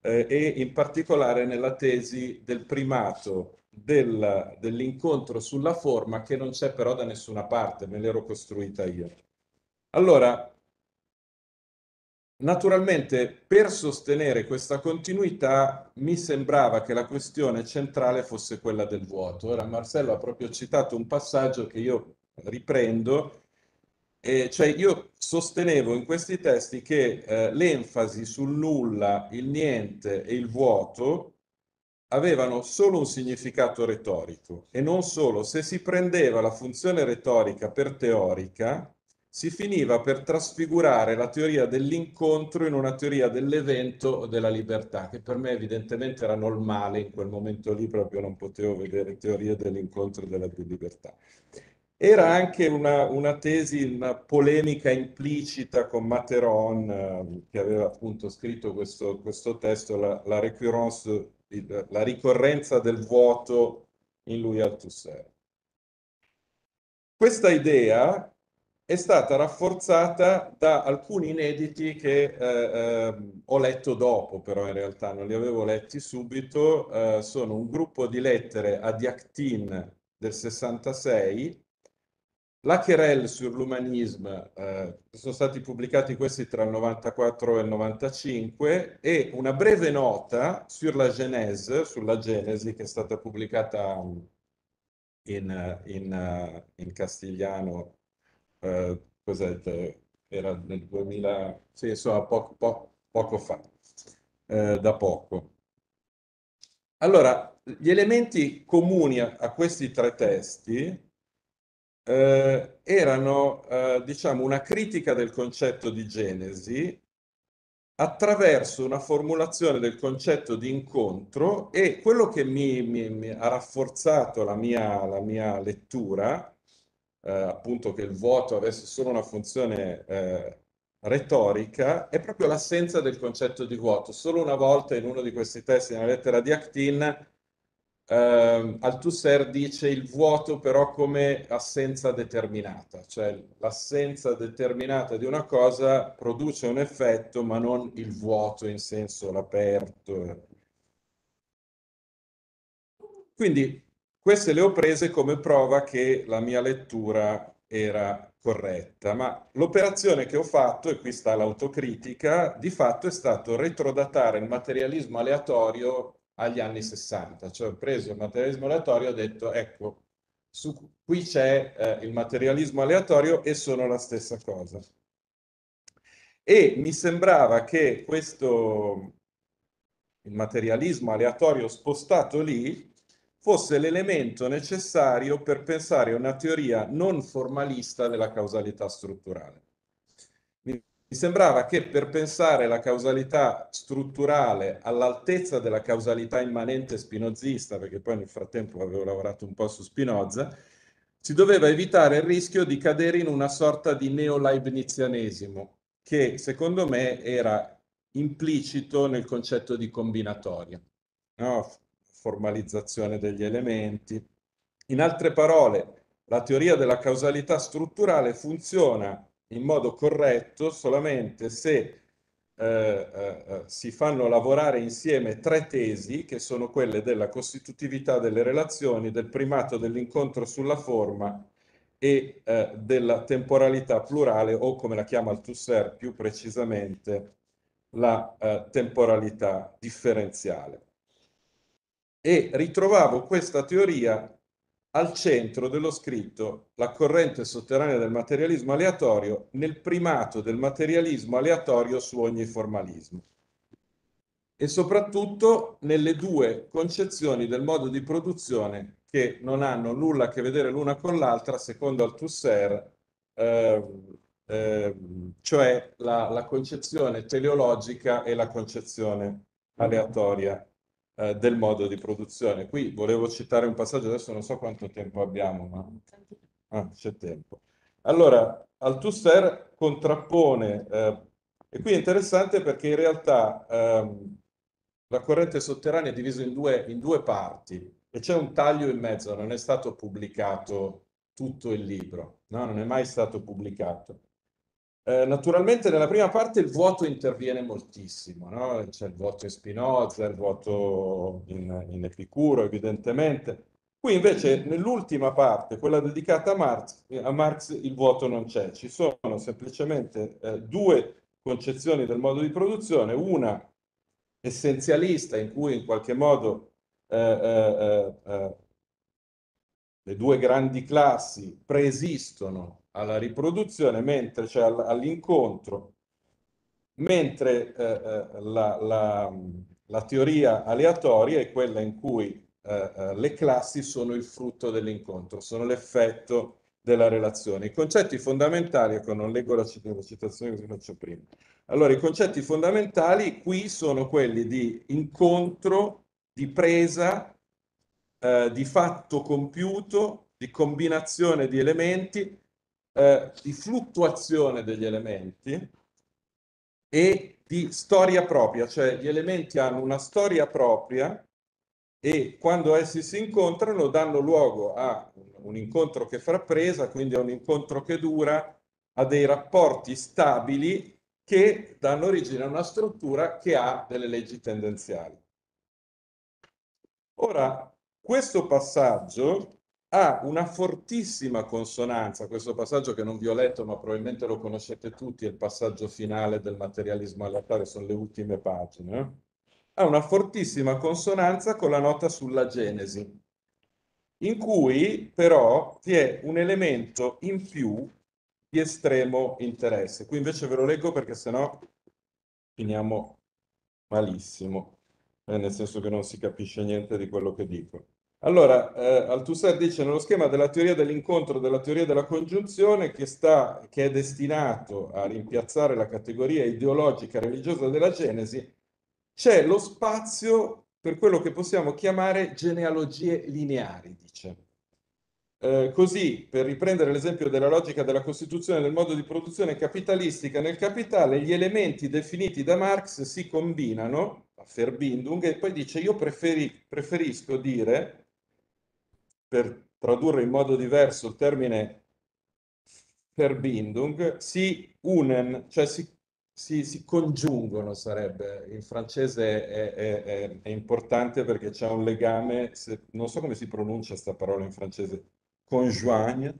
eh, e in particolare nella tesi del primato del, dell'incontro sulla forma che non c'è però da nessuna parte, me l'ero costruita io. Allora, Naturalmente, per sostenere questa continuità, mi sembrava che la questione centrale fosse quella del vuoto. Ora, Marcello ha proprio citato un passaggio che io riprendo, e cioè io sostenevo in questi testi che eh, l'enfasi sul nulla, il niente e il vuoto avevano solo un significato retorico e non solo se si prendeva la funzione retorica per teorica, si finiva per trasfigurare la teoria dell'incontro in una teoria dell'evento della libertà, che per me evidentemente era normale in quel momento lì, proprio non potevo vedere teorie dell'incontro e della libertà. Era anche una, una, tesi, una polemica implicita con Materon, eh, che aveva appunto scritto questo, questo testo, la, la, la ricorrenza del vuoto in lui Althusser. Questa idea è stata rafforzata da alcuni inediti che eh, eh, ho letto dopo, però in realtà non li avevo letti subito. Eh, sono un gruppo di lettere a Diactin del 66, la l'humanisme, eh, sono stati pubblicati questi tra il 94 e il 95, e una breve nota sur la Genèse, sulla Genesi, che è stata pubblicata in, in, in castigliano eh, cos'è, era nel 2000, sì, insomma, poco, poco, poco fa, eh, da poco. Allora, gli elementi comuni a, a questi tre testi eh, erano, eh, diciamo, una critica del concetto di Genesi attraverso una formulazione del concetto di incontro e quello che mi, mi, mi ha rafforzato la mia, la mia lettura eh, appunto che il vuoto avesse solo una funzione eh, retorica è proprio l'assenza del concetto di vuoto. Solo una volta in uno di questi testi, nella lettera di Actin, eh, Althusser dice il vuoto però come assenza determinata, cioè l'assenza determinata di una cosa produce un effetto ma non il vuoto in senso l'aperto. Quindi queste le ho prese come prova che la mia lettura era corretta, ma l'operazione che ho fatto, e qui sta l'autocritica, di fatto è stato retrodatare il materialismo aleatorio agli anni 60, cioè ho preso il materialismo aleatorio e ho detto ecco, su, qui c'è eh, il materialismo aleatorio e sono la stessa cosa. E mi sembrava che questo, il materialismo aleatorio spostato lì, fosse l'elemento necessario per pensare a una teoria non formalista della causalità strutturale. Mi sembrava che per pensare la causalità strutturale all'altezza della causalità immanente spinozista, perché poi nel frattempo avevo lavorato un po' su Spinoza, si doveva evitare il rischio di cadere in una sorta di neo-leibnizianesimo, che secondo me era implicito nel concetto di combinatoria. No? Formalizzazione degli elementi. In altre parole, la teoria della causalità strutturale funziona in modo corretto solamente se eh, eh, eh, si fanno lavorare insieme tre tesi che sono quelle della costitutività delle relazioni, del primato dell'incontro sulla forma e eh, della temporalità plurale o come la chiama Althusser più precisamente la eh, temporalità differenziale e ritrovavo questa teoria al centro dello scritto La corrente sotterranea del materialismo aleatorio nel primato del materialismo aleatorio su ogni formalismo. E soprattutto nelle due concezioni del modo di produzione che non hanno nulla a che vedere l'una con l'altra secondo Althusser, eh, eh, cioè la, la concezione teleologica e la concezione aleatoria eh, del modo di produzione. Qui volevo citare un passaggio, adesso non so quanto tempo abbiamo, ma ah, c'è tempo. Allora, Althusser contrappone, eh, e qui è interessante perché in realtà ehm, la corrente sotterranea è divisa in due, in due parti e c'è un taglio in mezzo, non è stato pubblicato tutto il libro, no? non è mai stato pubblicato. Eh, naturalmente nella prima parte il vuoto interviene moltissimo, no? c'è il vuoto in Spinoza, il vuoto in, in Epicuro evidentemente. Qui invece nell'ultima parte, quella dedicata a Marx, a Marx, il vuoto non c'è, ci sono semplicemente eh, due concezioni del modo di produzione, una essenzialista in cui in qualche modo eh, eh, eh, eh le due grandi classi preesistono alla riproduzione, mentre cioè all'incontro, mentre eh, eh, la, la, la, teoria aleatoria è quella in cui eh, eh, le classi sono il frutto dell'incontro, sono l'effetto della relazione. I concetti fondamentali, ecco non leggo la citazione che faccio prima, allora i concetti fondamentali qui sono quelli di incontro, di presa, eh, di fatto compiuto, di combinazione di elementi, eh, di fluttuazione degli elementi e di storia propria, cioè gli elementi hanno una storia propria e quando essi si incontrano danno luogo a un incontro che fa presa, quindi a un incontro che dura, a dei rapporti stabili che danno origine a una struttura che ha delle leggi tendenziali. Ora, questo passaggio ha una fortissima consonanza, questo passaggio che non vi ho letto ma probabilmente lo conoscete tutti, è il passaggio finale del materialismo aleatorio, sono le ultime pagine, eh? ha una fortissima consonanza con la nota sulla Genesi, in cui però vi è un elemento in più di estremo interesse. Qui invece ve lo leggo perché sennò finiamo malissimo, eh, nel senso che non si capisce niente di quello che dico. Allora, eh, Althusser dice nello schema della teoria dell'incontro, della teoria della congiunzione, che, sta, che è destinato a rimpiazzare la categoria ideologica religiosa della Genesi, c'è lo spazio per quello che possiamo chiamare genealogie lineari, dice. Eh, così, per riprendere l'esempio della logica della Costituzione del modo di produzione capitalistica nel capitale, gli elementi definiti da Marx si combinano, a Verbindung, e poi dice io preferi, preferisco dire, per tradurre in modo diverso il termine Verbindung, si unen, cioè si, si, si congiungono, sarebbe. In francese è, è, è, è importante perché c'è un legame, se, non so come si pronuncia questa parola in francese, conjoigne,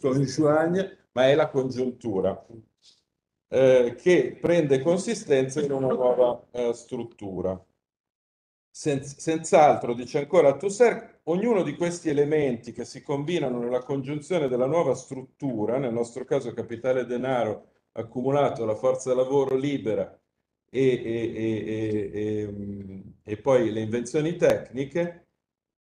conjoigne, ma è la congiuntura eh, che prende consistenza in una nuova eh, struttura. Senz, senz'altro, dice ancora Tusser, ognuno di questi elementi che si combinano nella congiunzione della nuova struttura, nel nostro caso capitale denaro accumulato, la forza lavoro libera e, e, e, e poi le invenzioni tecniche,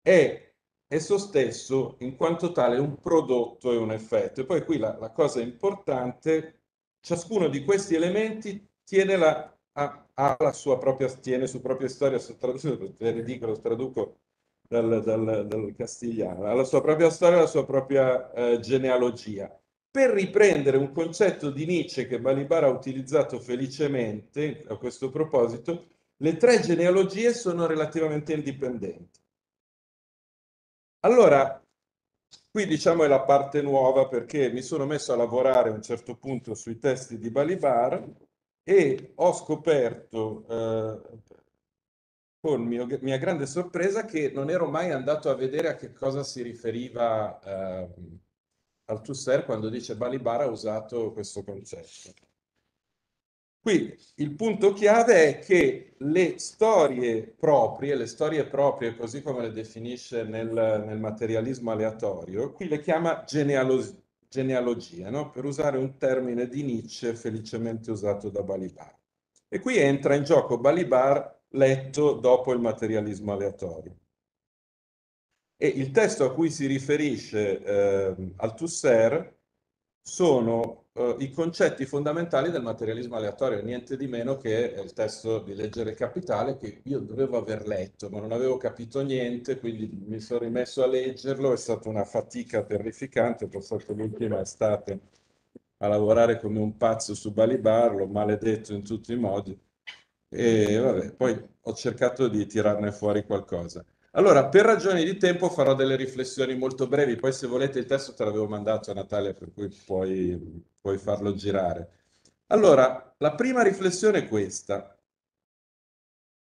è esso stesso in quanto tale un prodotto e un effetto. E poi qui la, la cosa importante, ciascuno di questi elementi tiene la, ha, la sua propria, tiene su propria storia, è ridicolo, traduco dal, dal, dal, castigliano, ha la sua propria storia, la sua propria eh, genealogia. Per riprendere un concetto di Nietzsche che Balibar ha utilizzato felicemente a questo proposito, le tre genealogie sono relativamente indipendenti. Allora, qui diciamo è la parte nuova perché mi sono messo a lavorare a un certo punto sui testi di Balibar e ho scoperto eh, con mio, mia grande sorpresa che non ero mai andato a vedere a che cosa si riferiva eh, Althusser quando dice Balibar ha usato questo concetto. Qui il punto chiave è che le storie proprie, le storie proprie così come le definisce nel, nel materialismo aleatorio, qui le chiama genealo genealogia, no? per usare un termine di Nietzsche felicemente usato da Balibar. E qui entra in gioco Balibar letto dopo il materialismo aleatorio. E il testo a cui si riferisce eh, Althusser sono uh, i concetti fondamentali del materialismo aleatorio, niente di meno che il testo di Leggere Capitale che io dovevo aver letto, ma non avevo capito niente, quindi mi sono rimesso a leggerlo, è stata una fatica terrificante, ho passato l'ultima estate a lavorare come un pazzo su Balibar, l'ho maledetto in tutti i modi e vabbè, poi ho cercato di tirarne fuori qualcosa. Allora, per ragioni di tempo farò delle riflessioni molto brevi, poi se volete il testo te l'avevo mandato a Natalia, per cui puoi, puoi farlo girare. Allora, la prima riflessione è questa.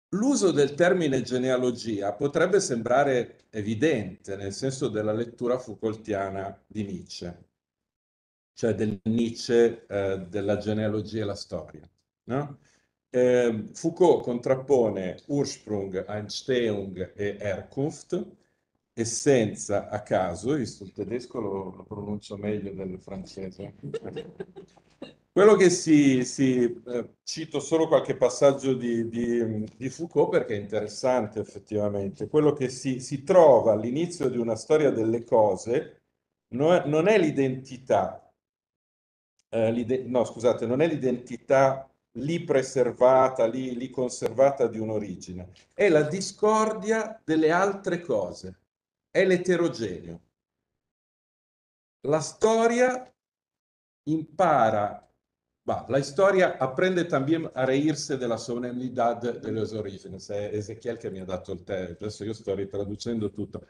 L'uso del termine genealogia potrebbe sembrare evidente nel senso della lettura Foucaultiana di Nietzsche, cioè del Nietzsche eh, della genealogia e la storia. No? Eh, Foucault contrappone Ursprung, Einstehung e Herkunft, essenza a caso, visto il tedesco lo, lo pronuncio meglio del francese. Quello che si, si eh, cito solo qualche passaggio di, di, di, Foucault perché è interessante effettivamente. Quello che si, si trova all'inizio di una storia delle cose non è, non è l'identità, eh, no scusate, non è l'identità lì preservata, lì, lì conservata di un'origine. È la discordia delle altre cose, è l'eterogeneo. La storia impara, bah, la storia aprende también a reírse della solemnidad de los orígenes. È Ezechiel che mi ha dato il testo, adesso io sto ritraducendo tutto.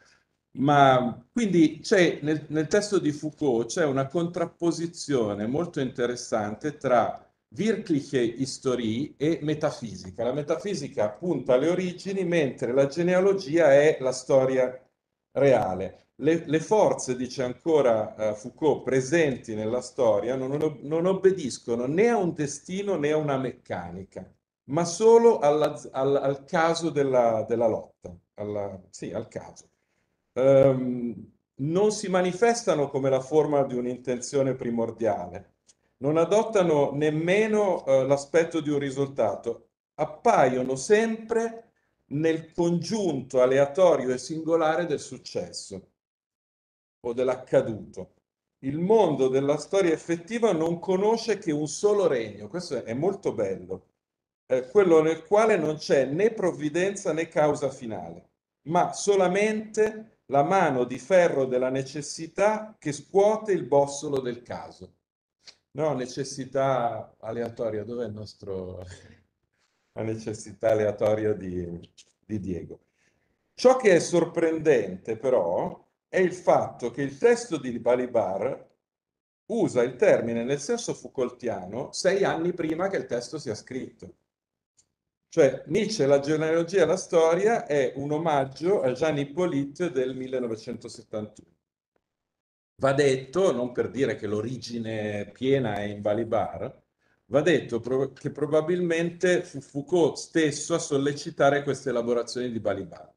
Ma quindi c'è nel, nel testo di Foucault c'è una contrapposizione molto interessante tra Wirkliche Historie e metafisica. La metafisica punta alle origini, mentre la genealogia è la storia reale. Le, le forze, dice ancora uh, Foucault, presenti nella storia non, non, obbediscono né a un destino né a una meccanica, ma solo alla, al, al, caso della, della lotta, alla, sì, al caso. Um, non si manifestano come la forma di un'intenzione primordiale, non adottano nemmeno eh, l'aspetto di un risultato, appaiono sempre nel congiunto aleatorio e singolare del successo o dell'accaduto. Il mondo della storia effettiva non conosce che un solo regno, questo è molto bello, eh, quello nel quale non c'è né provvidenza né causa finale, ma solamente la mano di ferro della necessità che scuote il bossolo del caso. No, necessità aleatoria, dov'è il nostro... la necessità aleatoria di, di Diego. Ciò che è sorprendente però è il fatto che il testo di Balibar usa il termine nel senso Foucaultiano sei anni prima che il testo sia scritto. Cioè Nietzsche, la genealogia e la storia è un omaggio a Jean Hippolyte del 1971. Va detto, non per dire che l'origine piena è in Balibar, va detto che probabilmente fu Foucault stesso a sollecitare queste elaborazioni di Balibar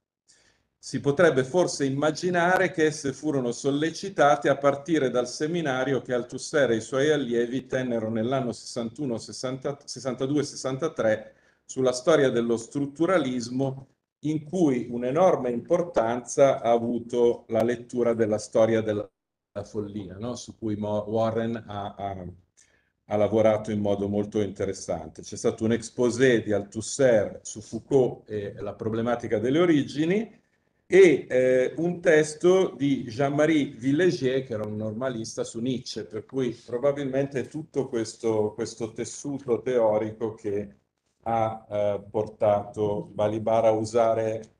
si potrebbe forse immaginare che esse furono sollecitate a partire dal seminario che Althusser e i suoi allievi tennero nell'anno 62-63 sulla storia dello strutturalismo in cui un'enorme importanza ha avuto la lettura della storia della follia, no? su cui Warren ha, ha, ha, lavorato in modo molto interessante. C'è stato un exposé di Althusser su Foucault e la problematica delle origini, e eh, un testo di Jean-Marie Villégier, che era un normalista su Nietzsche, per cui probabilmente tutto questo, questo tessuto teorico che ha eh, portato Balibar a usare.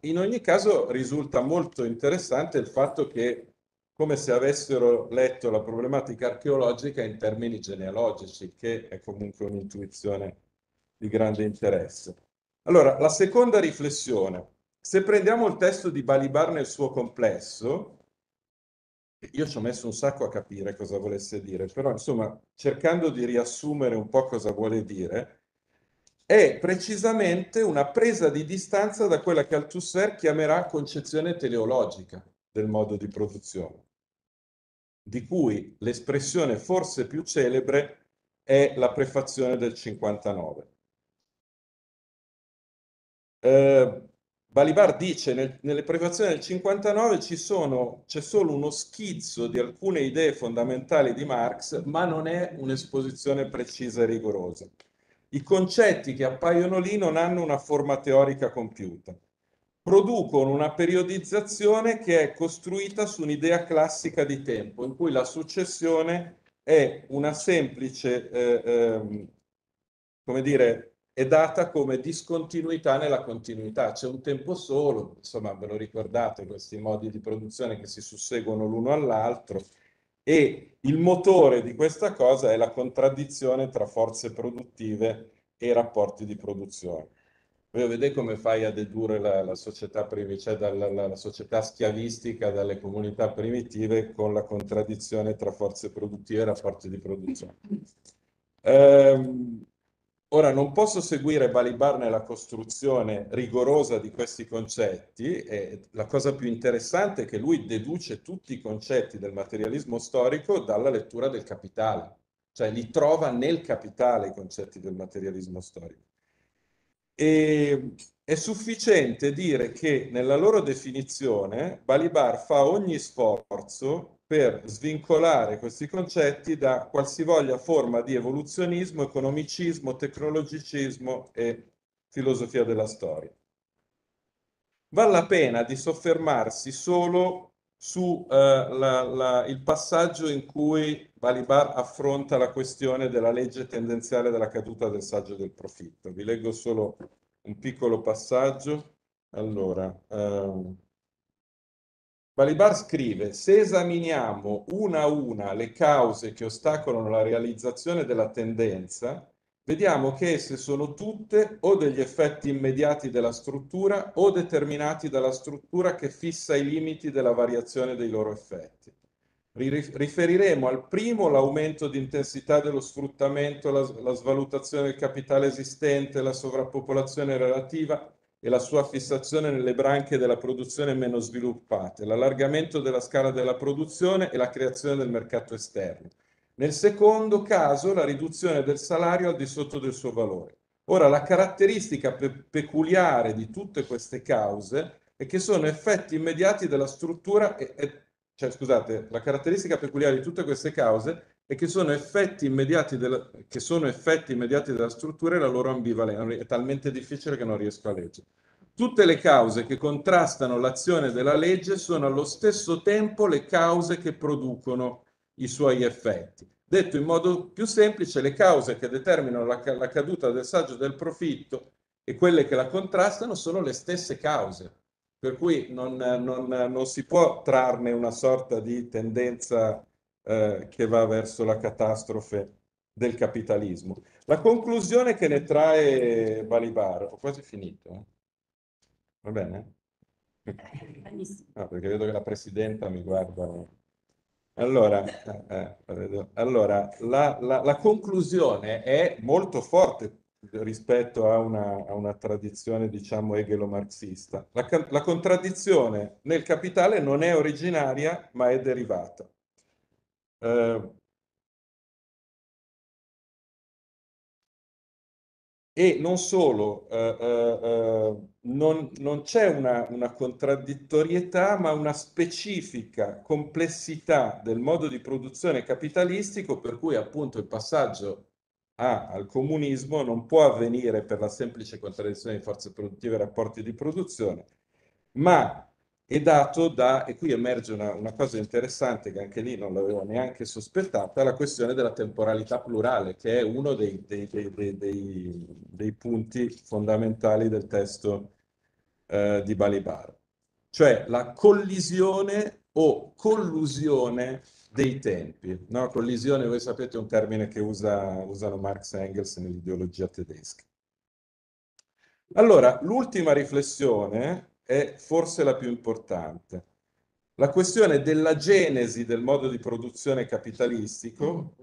In ogni caso risulta molto interessante il fatto che, come se avessero letto la problematica archeologica in termini genealogici, che è comunque un'intuizione di grande interesse. Allora, la seconda riflessione se prendiamo il testo di Balibar nel suo complesso, io ci ho messo un sacco a capire cosa volesse dire, però insomma, cercando di riassumere un po' cosa vuole dire, è precisamente una presa di distanza da quella che Althusser chiamerà concezione teleologica del modo di produzione, di cui l'espressione forse più celebre è la prefazione del 59. Eh, Balibar dice nel, nelle prefazioni del 59 ci sono, c'è solo uno schizzo di alcune idee fondamentali di Marx, ma non è un'esposizione precisa e rigorosa. I concetti che appaiono lì non hanno una forma teorica compiuta. Producono una periodizzazione che è costruita su un'idea classica di tempo, in cui la successione è una semplice, eh, eh, come dire, è data come discontinuità nella continuità. C'è un tempo solo, insomma ve lo ricordate questi modi di produzione che si susseguono l'uno all'altro e il motore di questa cosa è la contraddizione tra forze produttive e rapporti di produzione. Voi vedete come fai a dedurre la, la società primitiva, cioè dalla, la, la società schiavistica dalle comunità primitive con la contraddizione tra forze produttive e rapporti di produzione. Um, Ora non posso seguire Balibar nella costruzione rigorosa di questi concetti e la cosa più interessante è che lui deduce tutti i concetti del materialismo storico dalla lettura del capitale, cioè li trova nel capitale i concetti del materialismo storico. E è sufficiente dire che nella loro definizione Balibar fa ogni sforzo per svincolare questi concetti da qualsivoglia forma di evoluzionismo, economicismo, tecnologicismo e filosofia della storia. Vale la pena di soffermarsi solo su eh, passaggio in cui Balibar affronta la questione della legge tendenziale della caduta del saggio del profitto. Vi leggo solo un piccolo passaggio. Allora, ehm, Balibar scrive, se esaminiamo una a una le cause che ostacolano la realizzazione della tendenza, vediamo che esse sono tutte o degli effetti immediati della struttura o determinati dalla struttura che fissa i limiti della variazione dei loro effetti. Riferiremo al primo l'aumento di intensità dello sfruttamento, la, la svalutazione del capitale esistente, la sovrappopolazione relativa e la sua fissazione nelle branche della produzione meno sviluppate, l'allargamento della scala della produzione e la creazione del mercato esterno. Nel secondo caso, la riduzione del salario al di sotto del suo valore. Ora, la caratteristica pe peculiare di tutte queste cause è che sono effetti immediati della struttura, e, e, cioè scusate, la caratteristica peculiare di tutte queste cause è che sono effetti immediati della, sono effetti immediati della struttura e la loro ambivalenza. È talmente difficile che non riesco a leggere. Tutte le cause che contrastano l'azione della legge sono allo stesso tempo le cause che producono i suoi effetti. Detto in modo più semplice, le cause che determinano la, la caduta del saggio del profitto e quelle che la contrastano sono le stesse cause, per cui non, non, non si può trarne una sorta di tendenza eh, che va verso la catastrofe del capitalismo. La conclusione che ne trae Balibar, ho quasi finito, eh? va bene? No, perché vedo che la Presidenta mi guarda. Allora, eh, eh allora la, la, la, conclusione è molto forte rispetto a una, a una tradizione, diciamo, egelo-marxista. La, la contraddizione nel capitale non è originaria, ma è derivata. Eh, e non solo, eh, eh, eh, non, non c'è una, una, contraddittorietà, ma una specifica complessità del modo di produzione capitalistico, per cui appunto il passaggio a, al comunismo non può avvenire per la semplice contraddizione di forze produttive e rapporti di produzione, ma è dato da, e qui emerge una, una, cosa interessante che anche lì non l'avevo neanche sospettata, la questione della temporalità plurale, che è uno dei, dei, dei, dei punti fondamentali del testo eh, di Balibar, cioè la collisione o collusione dei tempi. No? Collisione, voi sapete, è un termine che usa, usano Marx e Engels nell'ideologia tedesca. Allora, l'ultima riflessione è forse la più importante. La questione della genesi del modo di produzione capitalistico.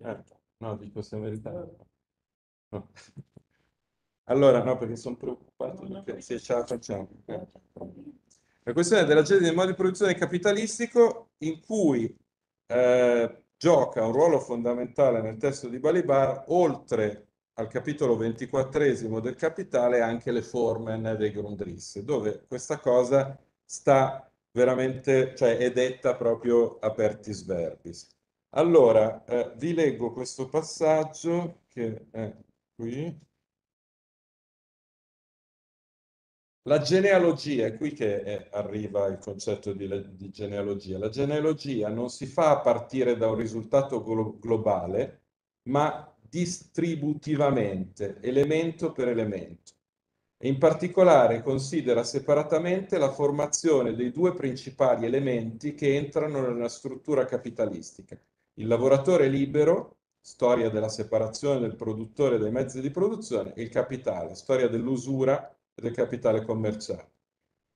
Eh, no, dico se meritare. No. Allora, no, perché sono preoccupato perché se ce la facciamo. Eh. La questione della genesi del modo di produzione capitalistico in cui eh, gioca un ruolo fondamentale nel testo di Balibar, oltre al capitolo ventiquattresimo del Capitale anche le Formen dei Grundrisse, dove questa cosa sta veramente, cioè è detta proprio apertis verbis. Allora, eh, vi leggo questo passaggio che è qui. La genealogia, è qui che è, arriva il concetto di, di, genealogia. La genealogia non si fa a partire da un risultato glo globale, ma distributivamente, elemento per elemento. E in particolare considera separatamente la formazione dei due principali elementi che entrano nella struttura capitalistica. Il lavoratore libero, storia della separazione del produttore dai mezzi di produzione, e il capitale, storia dell'usura del capitale commerciale.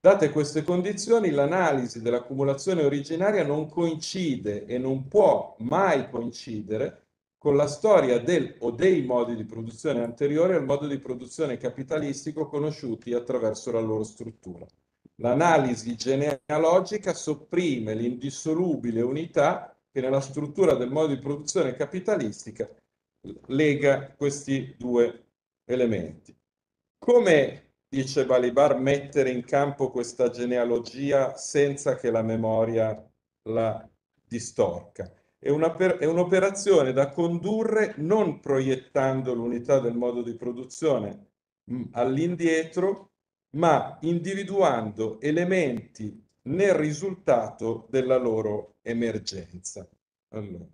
Date queste condizioni, l'analisi dell'accumulazione originaria non coincide e non può mai coincidere con la storia del o dei modi di produzione anteriori al modo di produzione capitalistico conosciuti attraverso la loro struttura. L'analisi genealogica sopprime l'indissolubile unità che nella struttura del modo di produzione capitalistica lega questi due elementi. Come dice Balibar, mettere in campo questa genealogia senza che la memoria la distorca? È un'operazione da condurre non proiettando l'unità del modo di produzione mm, all'indietro, ma individuando elementi nel risultato della loro emergenza. Allora,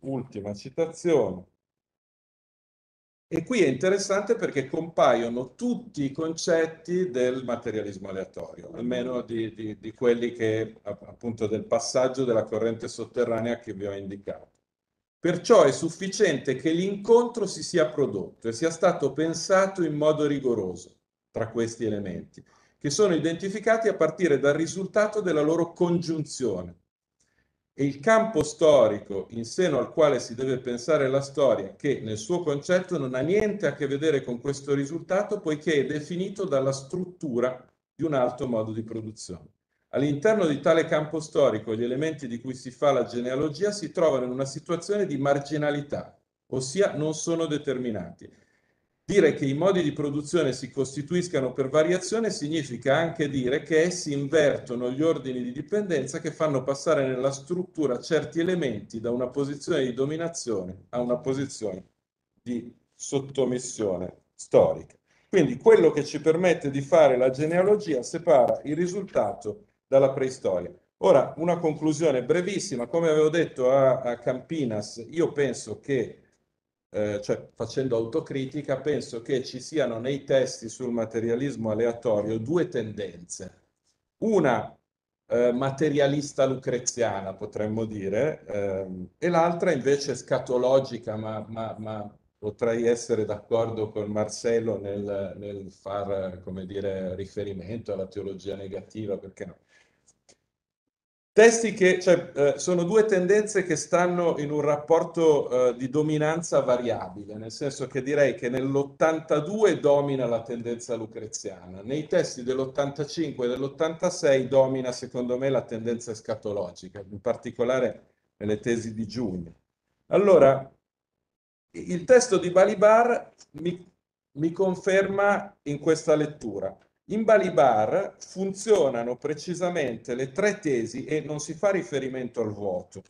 ultima citazione. E qui è interessante perché compaiono tutti i concetti del materialismo aleatorio, almeno di, di, di, quelli che appunto del passaggio della corrente sotterranea che vi ho indicato. Perciò è sufficiente che l'incontro si sia prodotto e sia stato pensato in modo rigoroso tra questi elementi, che sono identificati a partire dal risultato della loro congiunzione e il campo storico in seno al quale si deve pensare la storia, che nel suo concetto non ha niente a che vedere con questo risultato, poiché è definito dalla struttura di un alto modo di produzione. All'interno di tale campo storico gli elementi di cui si fa la genealogia si trovano in una situazione di marginalità, ossia non sono determinati Dire che i modi di produzione si costituiscano per variazione significa anche dire che essi invertono gli ordini di dipendenza che fanno passare nella struttura certi elementi da una posizione di dominazione a una posizione di sottomissione storica. Quindi quello che ci permette di fare la genealogia separa il risultato dalla preistoria. Ora, una conclusione brevissima, come avevo detto a, a Campinas, io penso che, eh, cioè facendo autocritica, penso che ci siano nei testi sul materialismo aleatorio due tendenze. Una eh, materialista lucreziana, potremmo dire, ehm, e l'altra invece scatologica, ma, ma, ma potrei essere d'accordo con Marcello nel, nel far, dire, riferimento alla teologia negativa, perché no? Testi che cioè, eh, sono due tendenze che stanno in un rapporto eh, di dominanza variabile, nel senso che direi che nell'82 domina la tendenza lucreziana, nei testi dell'85 e dell'86 domina secondo me la tendenza escatologica, in particolare nelle tesi di giugno. Allora, il testo di Balibar mi, mi conferma in questa lettura. In Balibar funzionano precisamente le tre tesi e non si fa riferimento al vuoto,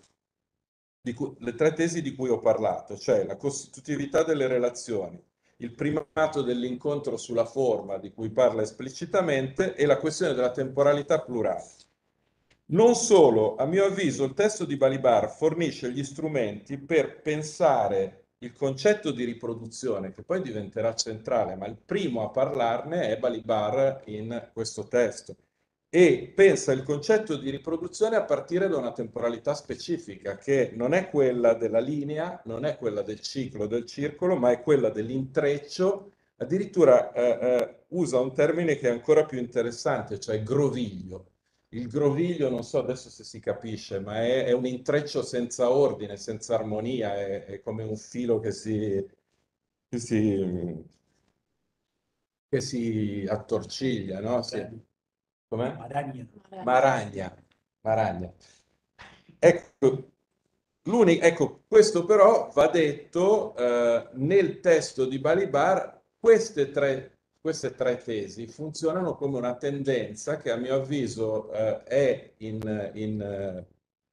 cui, le tre tesi di cui ho parlato, cioè la costitutività delle relazioni, il primato dell'incontro sulla forma di cui parla esplicitamente e la questione della temporalità plurale. Non solo, a mio avviso, il testo di Balibar fornisce gli strumenti per pensare il concetto di riproduzione, che poi diventerà centrale, ma il primo a parlarne è Balibar in questo testo, e pensa il concetto di riproduzione a partire da una temporalità specifica, che non è quella della linea, non è quella del ciclo, del circolo, ma è quella dell'intreccio, addirittura eh, eh, usa un termine che è ancora più interessante, cioè groviglio il groviglio, non so adesso se si capisce, ma è, è un intreccio senza ordine, senza armonia, è, è come un filo che si, che si, che si attorciglia, no? Si, com'è? Maragna. Maragna. Maragna. Ecco, ecco, questo però va detto eh, nel testo di Balibar, queste tre queste tre tesi funzionano come una tendenza che a mio avviso eh, è in, in, eh,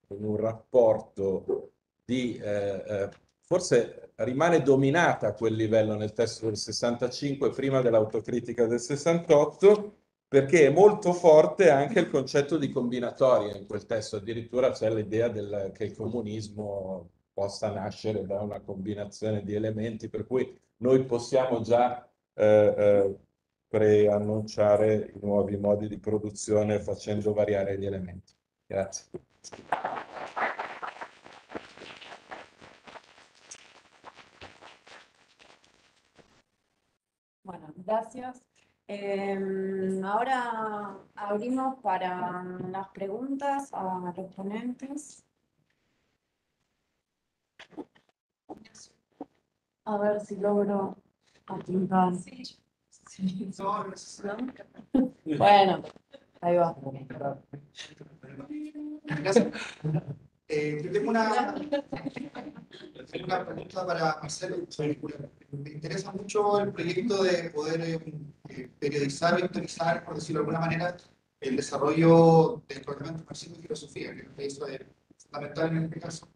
in, un rapporto di, eh, eh, forse rimane dominata a quel livello nel testo del 65 prima dell'autocritica del 68 perché è molto forte anche il concetto di combinatoria in quel testo, addirittura c'è l'idea del, che il comunismo possa nascere da una combinazione di elementi, per cui noi possiamo già eh, eh, preannunciare i nuovi modi di produzione facendo variare gli elementi. Grazie. Bueno, gracias. Eh, ahora abrimos para las preguntas a los ponentes. A ver si logro apuntar. Bueno, ahí va. Gracias. Eh, yo tengo una, una pregunta para Marcelo. Me interesa mucho el proyecto de poder eh, periodizar o historizar, por decirlo de alguna manera, el desarrollo del tratamiento marxismo y filosofía, que eso es fundamental en este caso.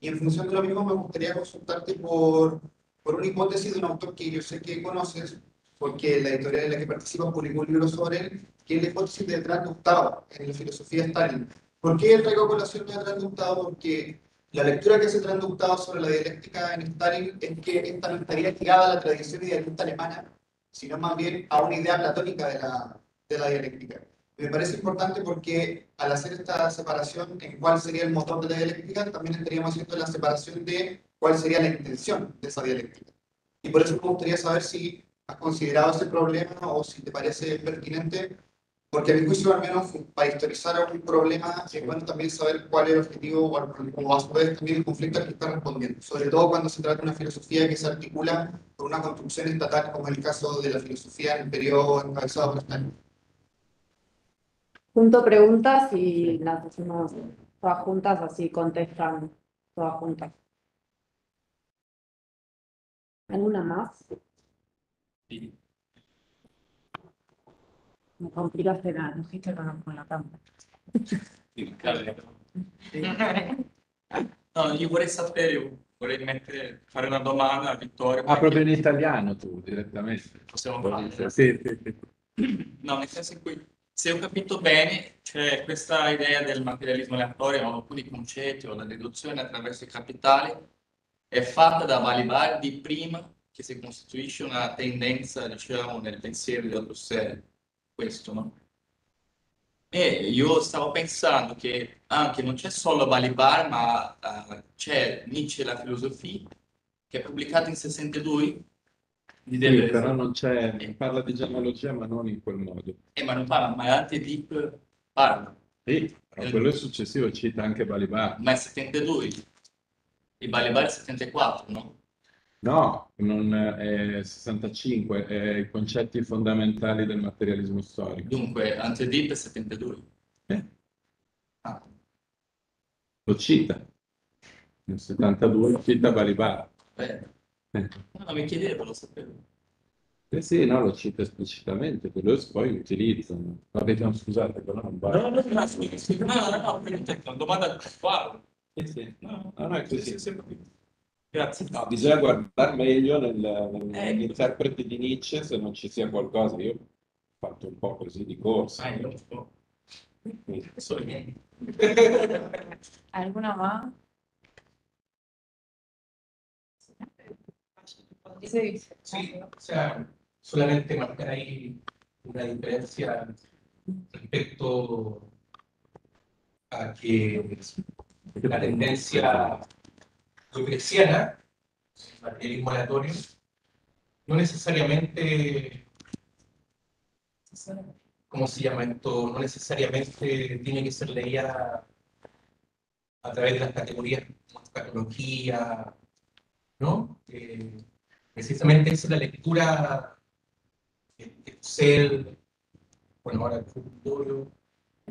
Y en función de lo mismo me gustaría consultarte por, por una hipótesis de un autor que yo sé que conoces, porque la editorial en la que participa publicó un libro sobre él, que es la hipótesis de transductado en la filosofía Stalin. ¿Por qué traigo colación de transductado? Porque la lectura que hace transductado sobre la dialéctica en Stalin es que esta no estaría tirada a la tradición idealista alemana, sino más bien a una idea platónica de la, de la dialéctica. Me parece importante porque al hacer esta separación en cuál sería el motor de la dialéctica, también estaríamos haciendo la separación de cuál sería la intención de esa dialéctica. Y por eso me gustaría saber si has considerado ese problema o si te parece pertinente, porque a mi juicio al menos para historizar un problema es bueno también saber cuál es el objetivo o, a su vez también el conflicto al que está respondiendo, sobre todo cuando se trata de una filosofía que se articula con una construcción estatal como es el caso de la filosofía en el periodo encabezado por Stalin. Junto preguntas y las hacemos todas juntas, así contestan todas juntas. ¿Alguna más? Me complicaste la logística con la cámara. No, io vorrei sapere vorrei mettere, fare una domanda a Vittorio. Ah, proprio in italiano tu, direttamente. Possiamo farlo? Sì, sì, sì. No, nel senso in cui, se ho capito bene, c'è questa idea del materialismo aleatorio, o alcuni concetti, o la riduzione attraverso i capitali, è fatta da Valibardi prima che si costituisce una tendenza, diciamo, nel pensiero di Husserl, questo, no? E io stavo pensando che anche non c'è solo Balibar, ma uh, c'è Nietzsche la filosofia, che è pubblicata in 62 di Sì, Deleuze. però non c'è, parla di genealogia ma non in quel modo. Eh, ma non parla, ma anche Deep parla, Sì, però quello è successivo, cita anche Balibar. ma è 72. Il Balibar è 74, no? No, non è 65, è i concetti fondamentali del materialismo storico. Dunque, anche Deep è 72. Eh, Ah, lo cita. Nel 72 cita Balibar. bene. Eh. No, mi chiedevo, lo sapevo. Eh sì, no, lo cita esplicitamente, Deleuze poi utilizzano. Vabbè, no, scusate, però non va. No, no, no, sì, no, no, no, per te, una domanda qua. Sì, sì. No, No, no, è sì, così. sì, sì, Grazie. No, bisogna guardare meglio nel, nel- Eh. negli interpreti di Nietzsche se non ci sia qualcosa. Io ho fatto un po' così di corsa. Ah, io lo so. Sono i. ¿Alguna más? Sí. Sí, o sea, solamente marcar ahí una diferencia respecto a que la tendencia lucreciana, el materialismo aleatorio, no necesariamente, ¿cómo se llama esto? No necesariamente tiene que ser leída a través de las categorías como escatología, ¿no? Eh, precisamente esa es la lectura Husserl, bueno, ahora el futuro,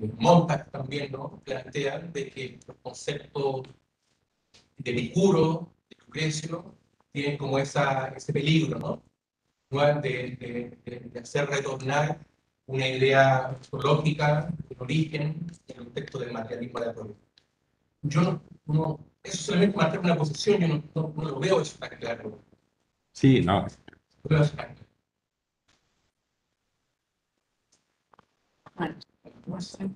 Montag también, ¿no? Plantean de que los conceptos de Epicuro, de Lucrecio, tienen como esa, ese peligro, ¿no? ¿No? De, de- de- de hacer retornar una idea ontológica, un origen, en el contexto del materialismo aleatorio. Yo no, no- eso solamente marcar una posición, yo no, no- no lo veo eso tan claro. Sì, no, No. Bueno,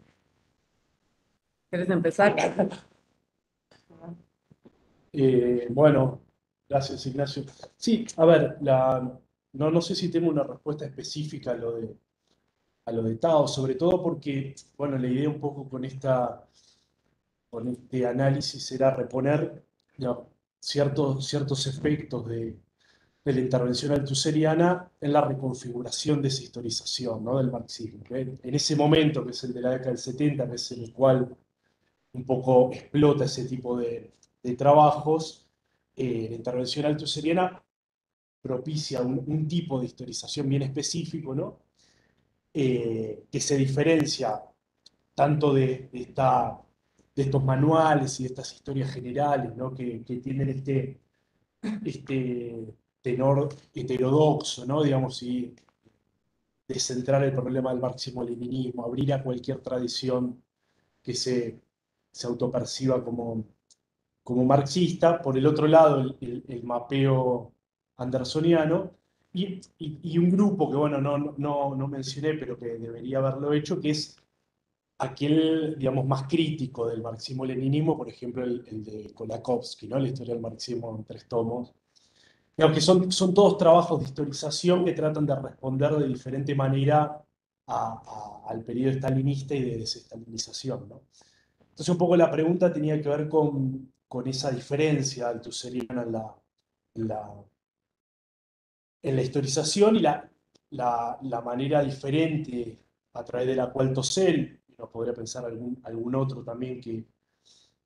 ¿Quieres empezar? Eh, bueno, gracias Ignacio. Sí, a ver, no, no sé si tengo una respuesta específica a lo de, a lo de Tao, sobre todo porque, bueno, la idea un poco con esta, con este análisis era reponer ciertos, ciertos efectos de, de la intervención altuseriana en la reconfiguración de esa historización, ¿no? del marxismo. En ese momento, que es el de la década del 70, que es en el cual un poco explota ese tipo de, de trabajos, eh, la intervención altuseriana propicia un, un tipo de historización bien específico, ¿no? Eh, que se diferencia tanto de, de esta, de estos manuales y de estas historias generales, ¿no? que, que tienen este, este tenor heterodoxo, ¿no? digamos, y descentrar el problema del marxismo-leninismo, abrir a cualquier tradición que se, se autoperciba como, como marxista. Por el otro lado, el, mapeo andersoniano. Y, y- y un grupo que, bueno, no, no, no mencioné, pero que debería haberlo hecho, que es aquel, digamos, más crítico del marxismo-leninismo, por ejemplo, el, el de Kolakowski, ¿no? La historia del marxismo en tres tomos. Que son, son todos trabajos de historización que tratan de responder de diferente manera al periodo estalinista y de desestalinización, ¿no? Entonces, un poco la pregunta tenía que ver con, con esa diferencia altuseriana en la, en la, en la historización y la, la, la manera diferente a través de la cual Tosel, y nos podría pensar algún, algún otro también que,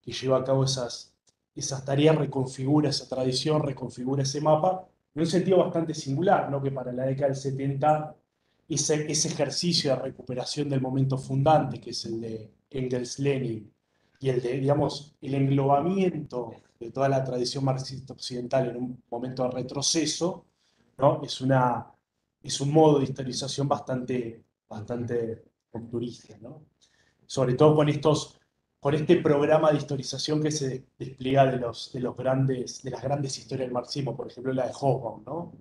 que lleva a cabo esas, esas tareas, reconfigura esa tradición, reconfigura ese mapa, en un sentido bastante singular, ¿no? que para la década del 70 ese, ese ejercicio de recuperación del momento fundante, que es el de Engels-Lenin, y el de, digamos, el englobamiento de toda la tradición marxista occidental en un momento de retroceso, ¿no? Es una, es un modo de historización bastante, bastante rupturista, ¿no? Sobre todo con estos con este programa de historización que se despliega de, los, de, los grandes, de las grandes historias del marxismo, por ejemplo la de Hobsbawm, ¿no?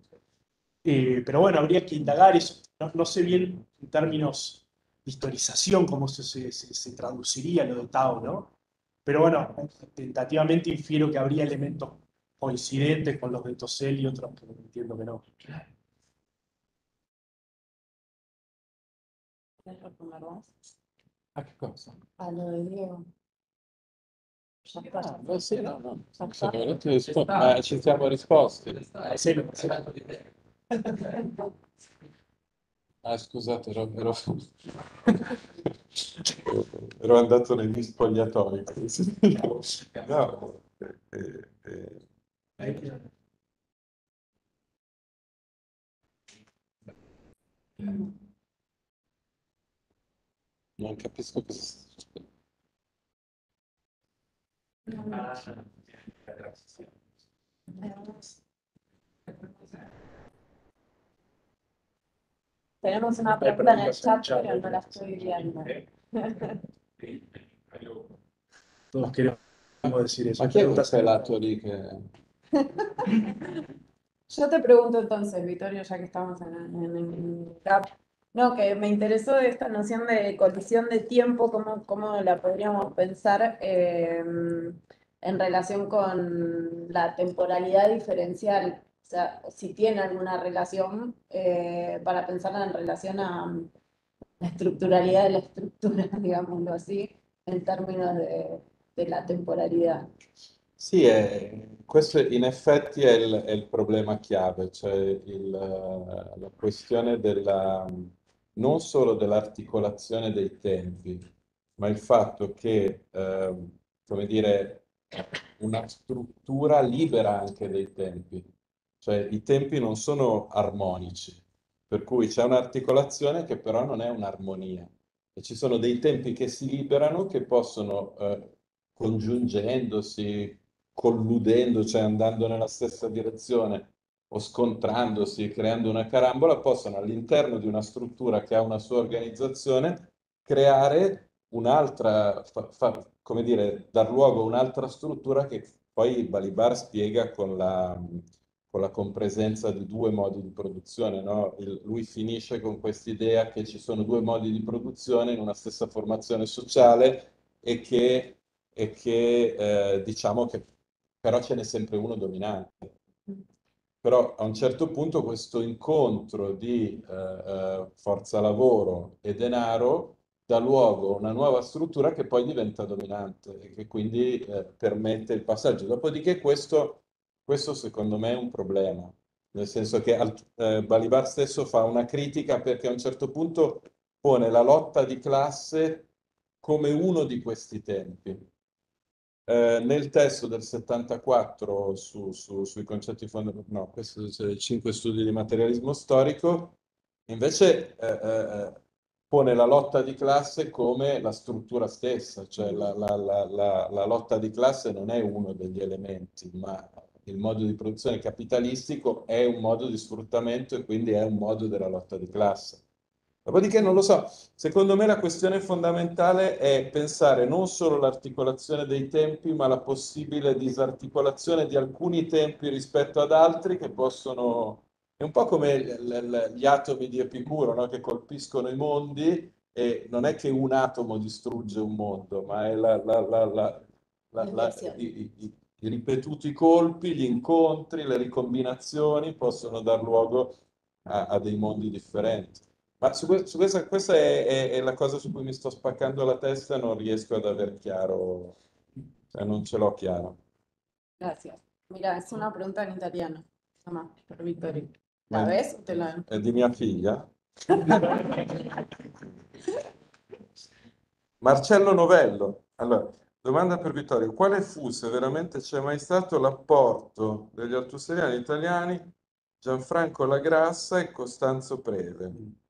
Eh, pero bueno, habría que indagar eso. No, sé bien en términos de historización cómo se, se, se, traduciría lo de Tao, ¿no? Pero bueno, tentativamente infiero que habría elementos coincidentes con los de Tosel y otros que entiendo que no. A che cosa? A lo de Diego. Ah, beh, sì, no, no. Ma ci siamo risposti. Ah, scusate, ero, ero... ero andato negli spogliatoi. No, eh, eh. Non capisco cosa sta succedendo. Tenemos una pregunta en el chat, pero no la estoy viendo. Todos queremos decir eso. Chi è quel pelato lì che... Yo te pregunto entonces, Vittorio, ya que estamos en, en, en no, que me interesó esta noción de colisión de tiempo, cómo, cómo la podríamos pensar em, en relación con la temporalidad diferencial. O sea, si tiene alguna relación eh, para pensarla en relación a la estructuralidad de la estructura, digámoslo así, en términos de, de la temporalidad. Sì, è, questo in effetti è il, è il problema chiave, cioè il, la questione della, non solo dell'articolazione dei tempi, ma il fatto che, eh, come dire, una struttura libera anche dei tempi, cioè i tempi non sono armonici, per cui c'è un'articolazione che però non è un'armonia. E ci sono dei tempi che si liberano che possono, eh, congiungendosi, colludendo, cioè andando nella stessa direzione, o scontrandosi, creando una carambola, possono all'interno di una struttura che ha una sua organizzazione creare un'altra, come dire, dar luogo a un'altra struttura che poi Balibar spiega con la, con la compresenza di due modi di produzione. No? Il, lui finisce con quest'idea che ci sono due modi di produzione in una stessa formazione sociale e che, e che eh, diciamo che però ce n'è sempre uno dominante però a un certo punto questo incontro di eh, eh, forza lavoro e denaro dà luogo a una nuova struttura che poi diventa dominante e che quindi eh, permette il passaggio. Dopodiché questo, questo secondo me è un problema, nel senso che eh, Balibar stesso fa una critica perché a un certo punto pone la lotta di classe come uno di questi tempi. Eh, nel testo del 74 su, su, sui concetti fondamentali, no, questo è 5 studi di materialismo storico, invece eh, eh, pone la lotta di classe come la struttura stessa, cioè la, la, la, la, lotta di classe non è uno degli elementi, ma il modo di produzione capitalistico è un modo di sfruttamento e quindi è un modo della lotta di classe. Dopodiché non lo so, secondo me la questione fondamentale è pensare non solo l'articolazione dei tempi, ma la possibile disarticolazione di alcuni tempi rispetto ad altri che possono... È un po' come gli atomi di Epicuro, no? che colpiscono i mondi e non è che un atomo distrugge un mondo, ma è la, la, la, i, i, i ripetuti colpi, gli incontri, le ricombinazioni possono dar luogo a, a dei mondi differenti. Ma su, su questa, questa è, è, è, la cosa su cui mi sto spaccando la testa non riesco ad aver chiaro, cioè non ce l'ho chiaro. Grazie. Mira, è una pregunta in italiano. Insomma, per Vittorio. La ves? Te la... È di mia figlia? Marcello Novello. Allora, domanda per Vittorio. Quale fu, se veramente c'è mai stato, l'apporto degli altuseriani italiani Gianfranco Lagrassa e Costanzo Preve?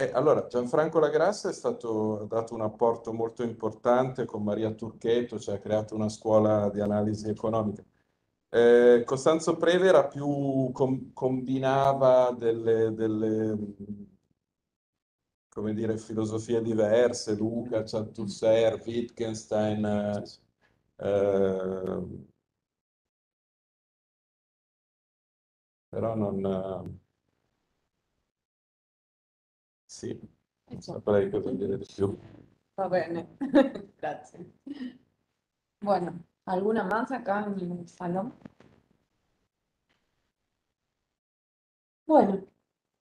Eh, allora, Gianfranco Lagrassa è stato ha dato un apporto molto importante con Maria Turchetto, cioè ha creato una scuola di analisi economica. Eh, Costanzo Preve era più com, combinava delle, delle come dire, filosofie diverse, Luca, Althusser, Wittgenstein, eh, eh, però non... sì, saprei cosa dire di più. Va bene, gracias. Bueno, ¿alguna más acá en el salón? Bueno,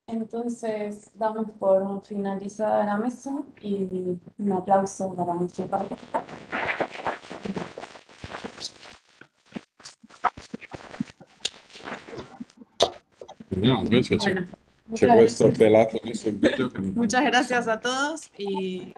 entonces damos por finalizada la mesa y un aplauso para nuestro. No, invece c'è, Bueno, muchas gracias a todos y